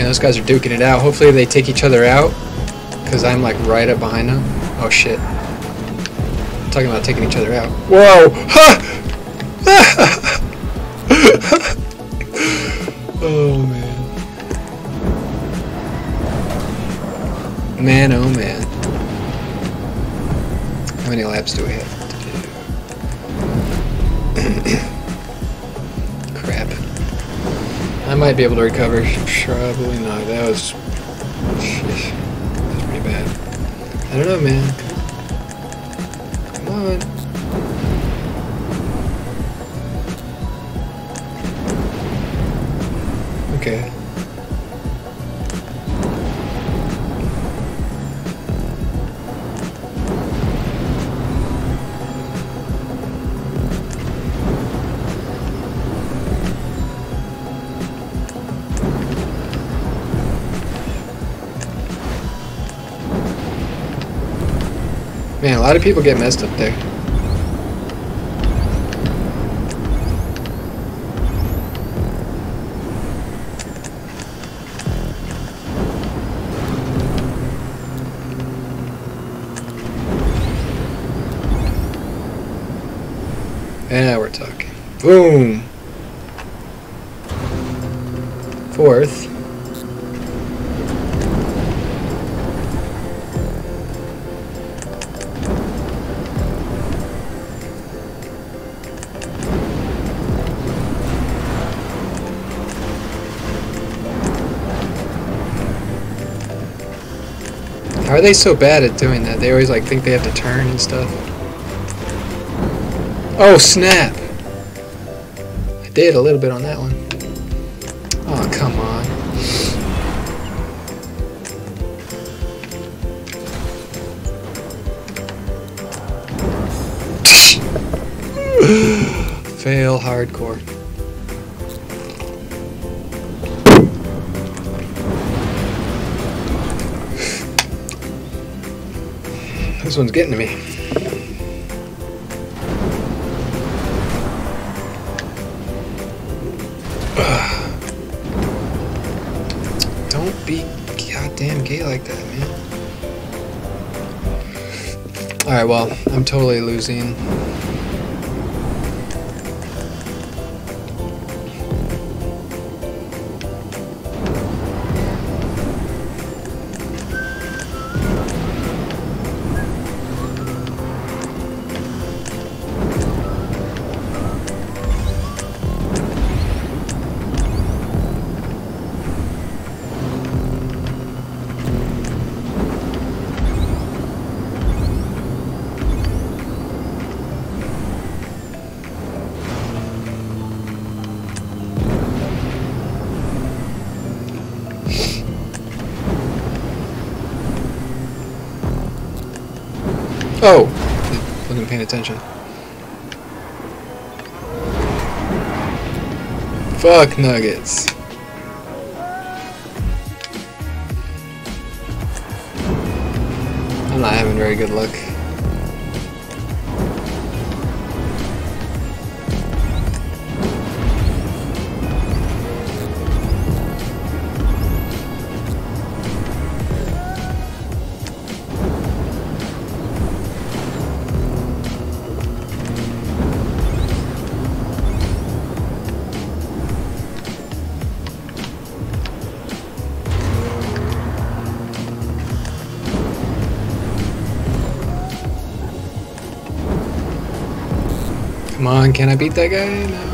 those guys are duking it out. Hopefully they take each other out. Because I'm like right up behind them. Oh shit. talking about taking each other out. Whoa! Ha! <laughs> oh man. Man, oh be able to recover. Probably not. That was. That was pretty bad. I don't know, man. Lot of people get messed up there. They so bad at doing that? They always like think they have to turn and stuff. Oh snap! I did a little bit on that one. This one's getting to me. <sighs> Don't be goddamn gay like that, man. Alright, well, I'm totally losing. Oh! Wasn't paying attention. Fuck nuggets. I'm not having very good luck. On, can I beat that guy? No.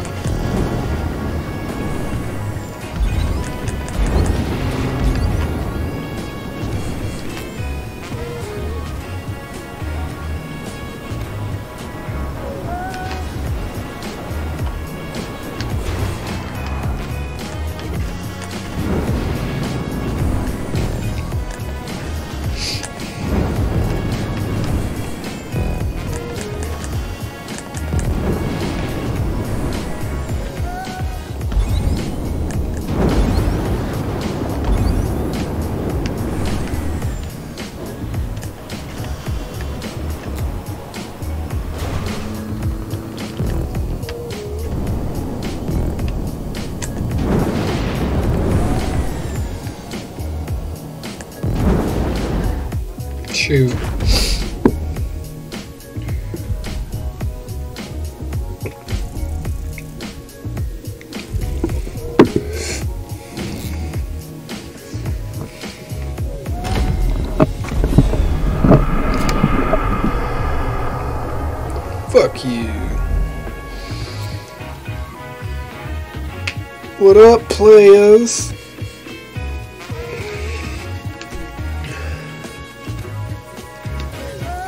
What up, players?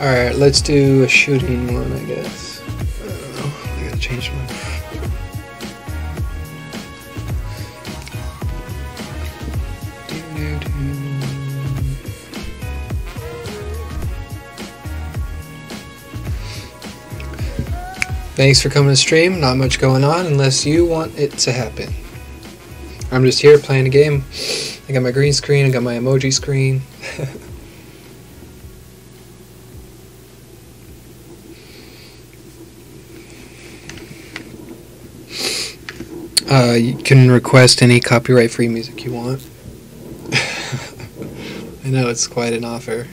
Alright, let's do a shooting one, I guess. I know. I gotta change my. Thanks for coming to stream. Not much going on unless you want it to happen. I'm just here playing a game. I got my green screen, I got my emoji screen. <laughs> uh, you can request any copyright free music you want. <laughs> I know it's quite an offer.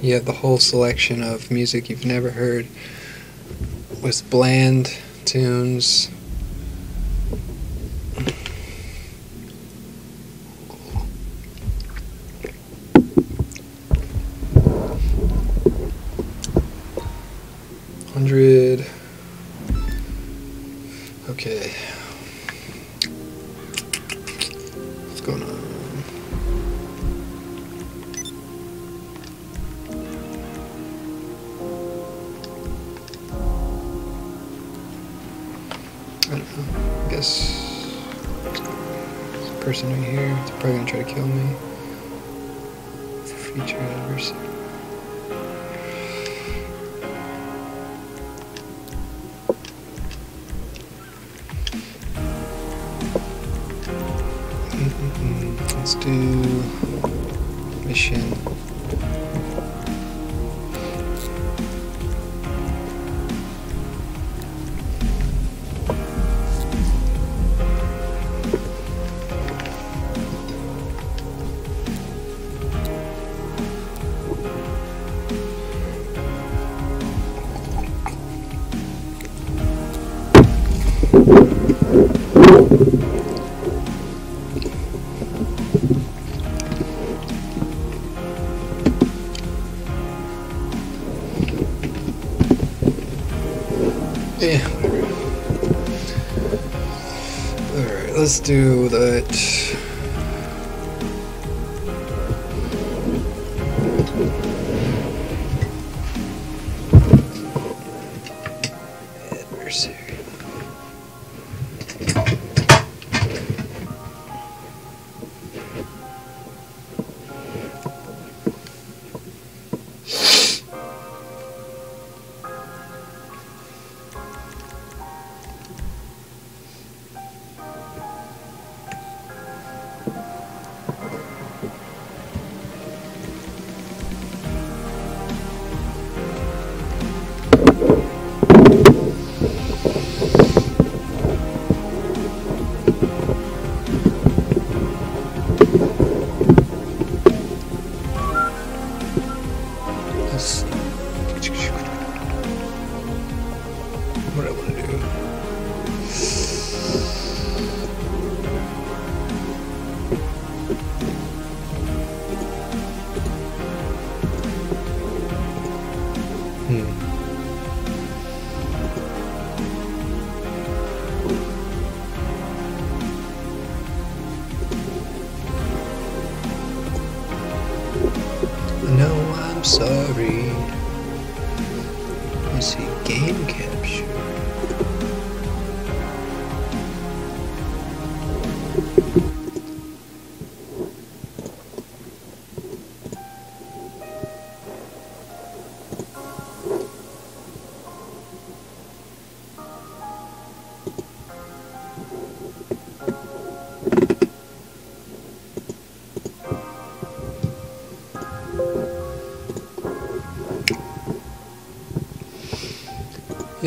You have the whole selection of music you've never heard with bland tunes. Hundred. Okay. What's going on? I guess there's a person right here. They're probably gonna try to kill me. Feature adversary. Let's do that.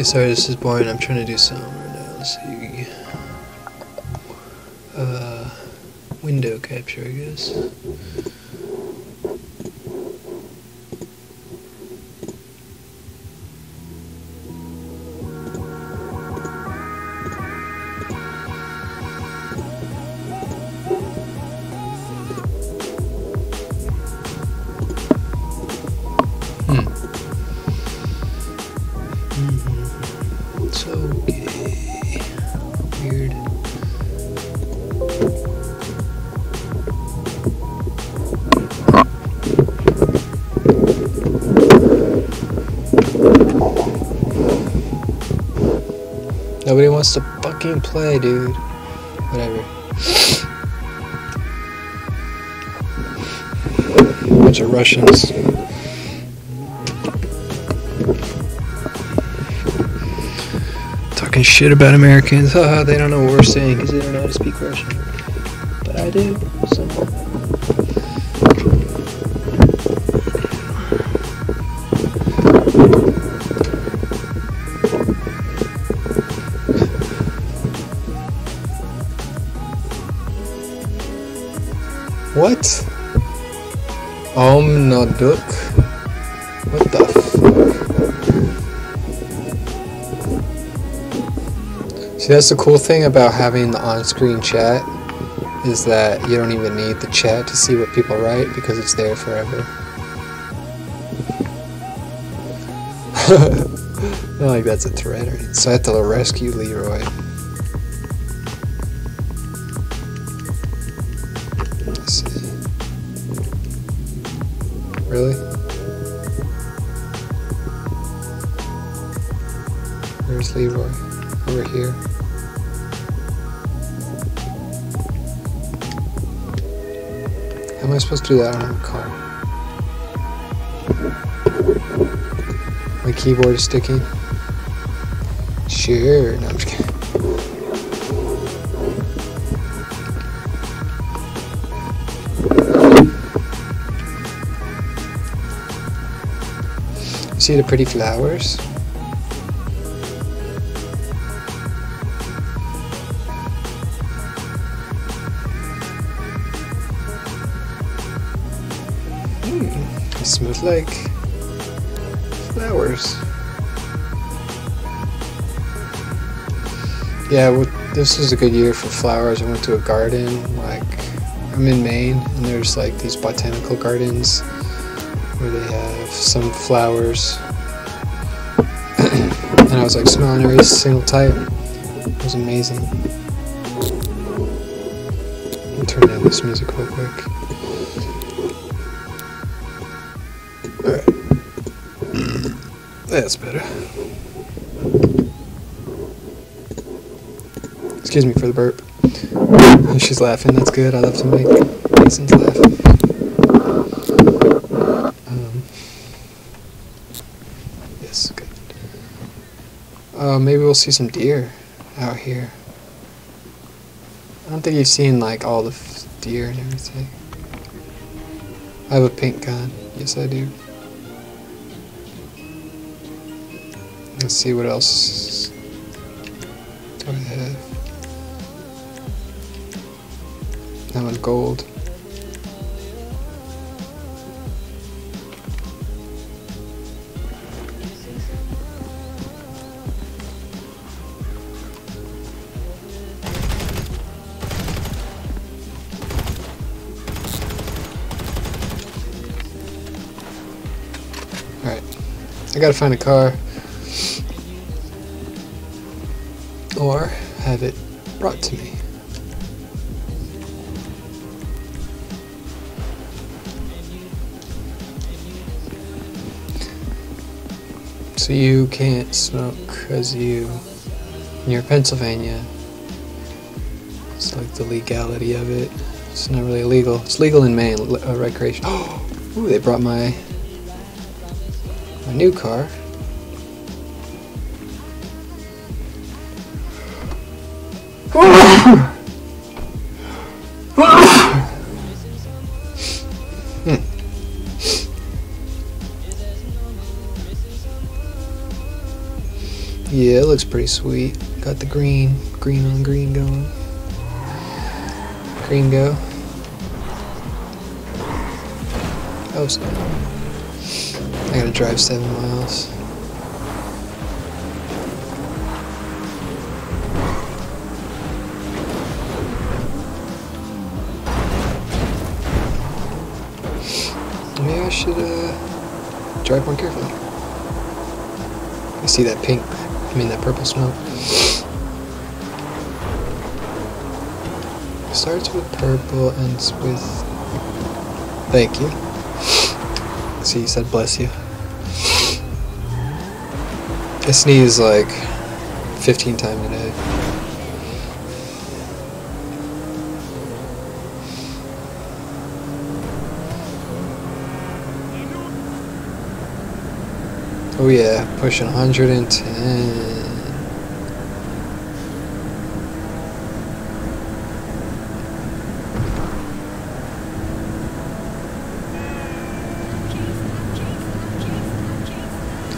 Sorry, this is boring. I'm trying to do something right now. Let's see. Uh, window capture, I guess. Wants to fucking play, dude. Whatever. Bunch of Russians. Talking shit about Americans. Haha, <laughs> they don't know what we're saying because they don't know how to speak Russian. But I do. Duk? What the fuck? See, that's the cool thing about having the on-screen chat is that you don't even need the chat to see what people write because it's there forever. <laughs> Not like that's a threat. So I have to rescue Leroy. Do that on car? My keyboard is sticking. Sure. No, I'm just kidding. See the pretty flowers? Like flowers. Yeah, well, this was a good year for flowers. I went to a garden, like, I'm in Maine, and there's like these botanical gardens where they have some flowers. <clears throat> and I was like smelling every single type. It was amazing. Me turn down this music real quick. Excuse me for the burp. She's laughing, that's good. I love to make Masons laugh. Um, yes, good. Uh, maybe we'll see some deer out here. I don't think you've seen like all the deer and everything. I have a pink gun. Yes, I do. Let's see what else do I have. That one gold. Alright. I gotta find a car. Or have it brought to me. So you can't smoke because you, you're Pennsylvania. It's like the legality of it. It's not really illegal. It's legal in Maine, uh, recreation. <gasps> Ooh, they brought my my new car. Yeah, it looks pretty sweet. Got the green, green on green going. Green go. Oh, I gotta drive seven miles. Maybe I should uh, drive more carefully. I see that pink I mean that purple smoke. Starts with purple, ends with. Thank you. See, you said bless you. I sneeze like 15 times a day. Oh yeah, pushing 110.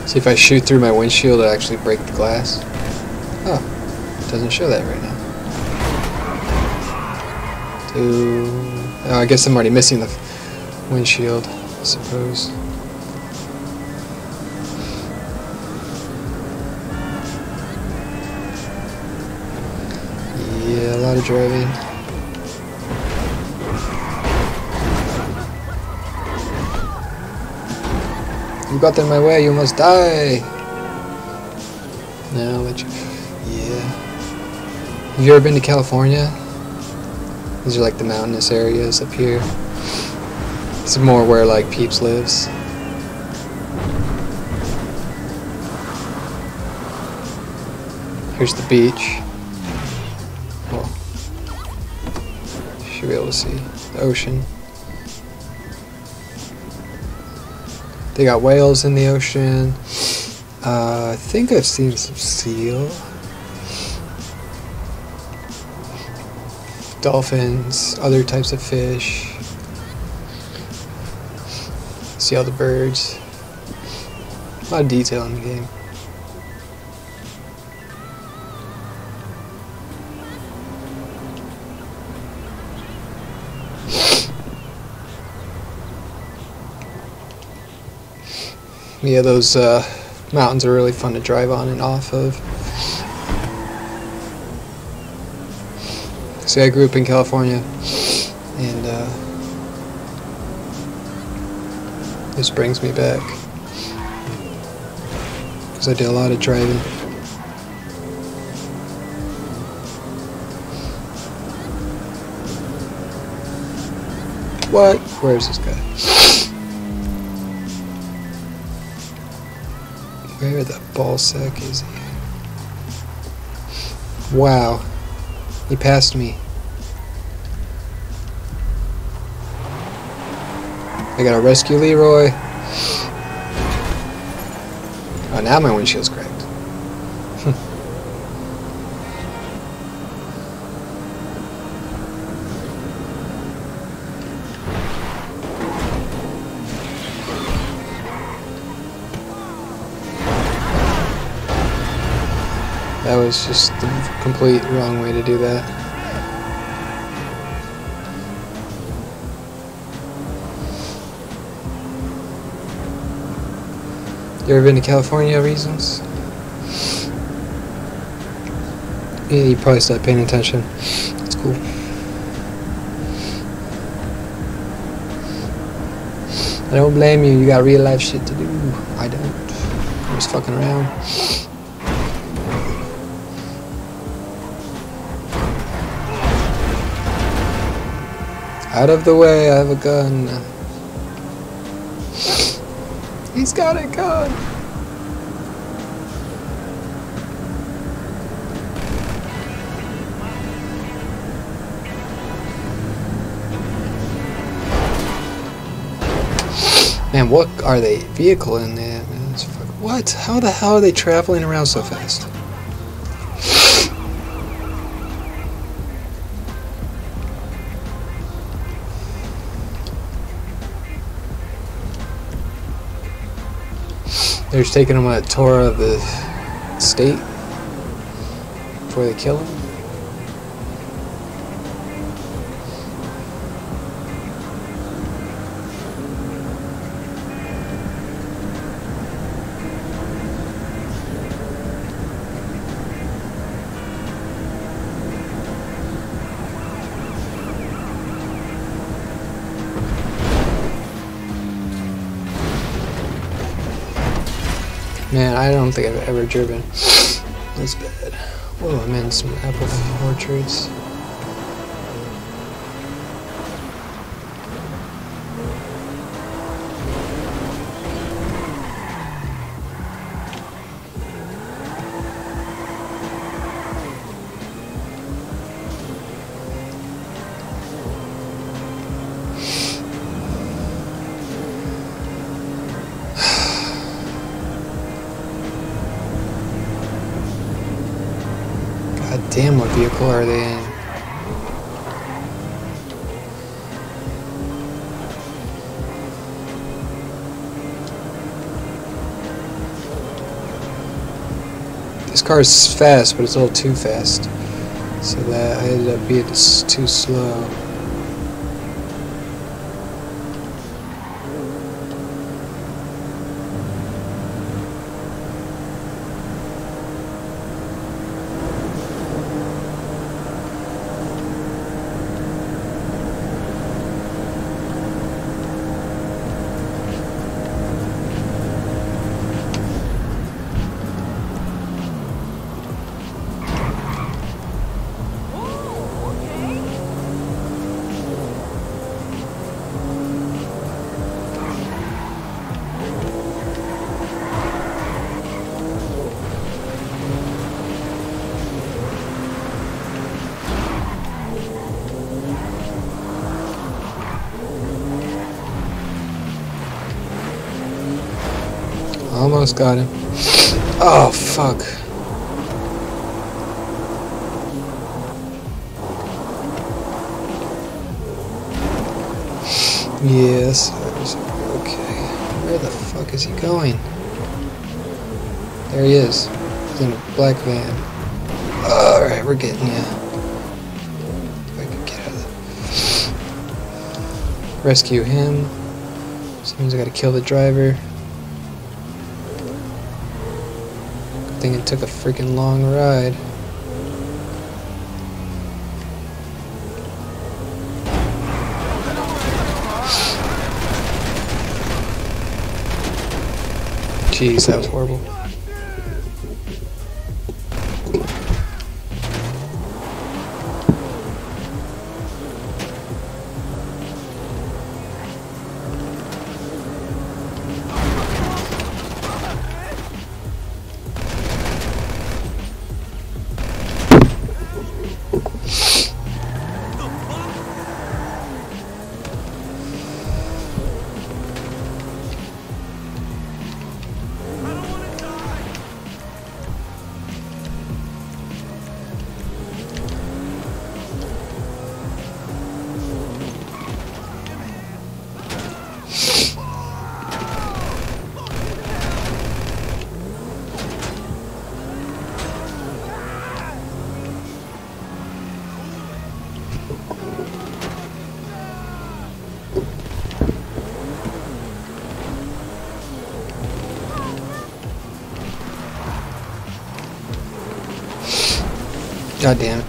See if I shoot through my windshield, it'll actually break the glass. Oh, doesn't show that right now. Two. Oh, I guess I'm already missing the windshield, I suppose. Yeah, a lot of driving. Got in my way, you must die. Now let you. Yeah. Have you ever been to California? These are like the mountainous areas up here. This is more where like Peeps lives. Here's the beach. Well, should be able to see the ocean. They got whales in the ocean. Uh, I think I've seen some seal. Dolphins, other types of fish. See all the birds. A lot of detail in the game. Yeah, those uh, mountains are really fun to drive on and off of. See, I grew up in California, and uh, this brings me back because I did a lot of driving. What? Where is this guy? Ball sack is he? Wow. He passed me. I gotta rescue Leroy. Oh, now my windshield's was just the complete wrong way to do that. You ever been to California, Reasons? Yeah, you probably stopped paying attention. It's cool. I don't blame you, you got real life shit to do. I don't. I'm just fucking around. Out of the way, I have a gun. He's got a gun. Man, what are they? Vehicle in there? Man, it's fuck- what? How the hell are they traveling around so fast? They're just taking him on a tour of the state before they kill him. Man, I don't think I've ever driven That's bad. Whoa, I'm in some apple orchards. This car is fast, but it's a little too fast. So that I ended up being too slow. Almost got him. Oh, fuck. Yes. Okay. Where the fuck is he going? There he is. He's in a black van. Alright, we're getting you. If I can get out of the... Rescue him. Means I gotta kill the driver. Thing it took a freaking long ride. Jeez, that was horrible. God damn it.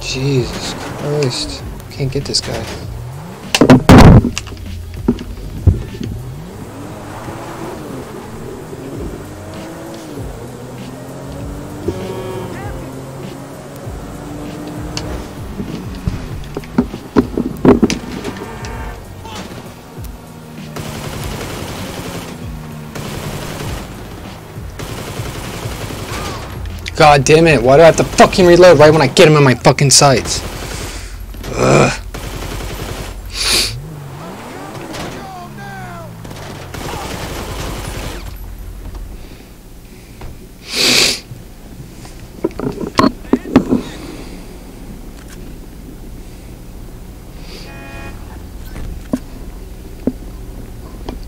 Jesus Christ. Can't get this guy. God damn it, why do I have to fucking reload right when I get him in my fucking sights? Ugh.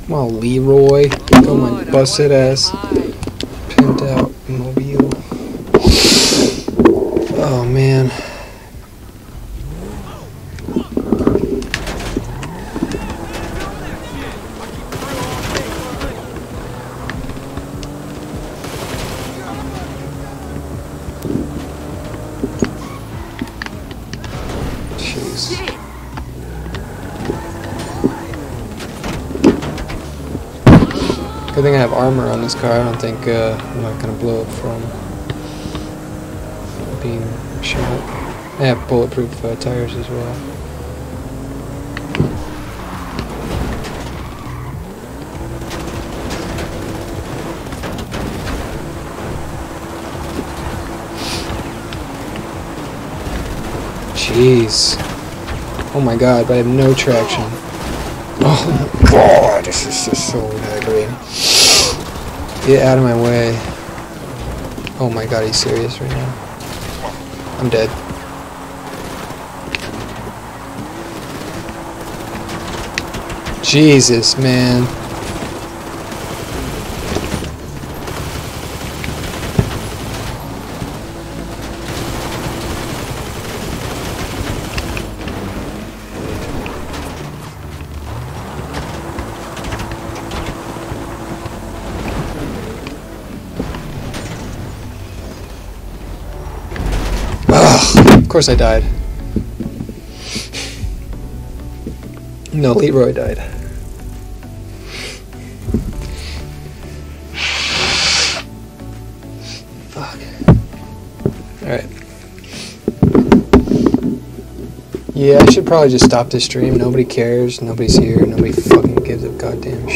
Come on, Leroy. Go my busted ass. Uh, I'm not gonna blow up from being shot. I have bulletproof uh, tires as well. Jeez. Oh my god, but I have no traction. <laughs> Oh my god, this is just so aggravating. Get out of my way. Oh my god, he's serious right now. I'm dead. Jesus, man. Course I died. No, Leroy died. Fuck. Alright. Yeah, I should probably just stop this stream. Nobody cares. Nobody's here. Nobody fucking gives a goddamn.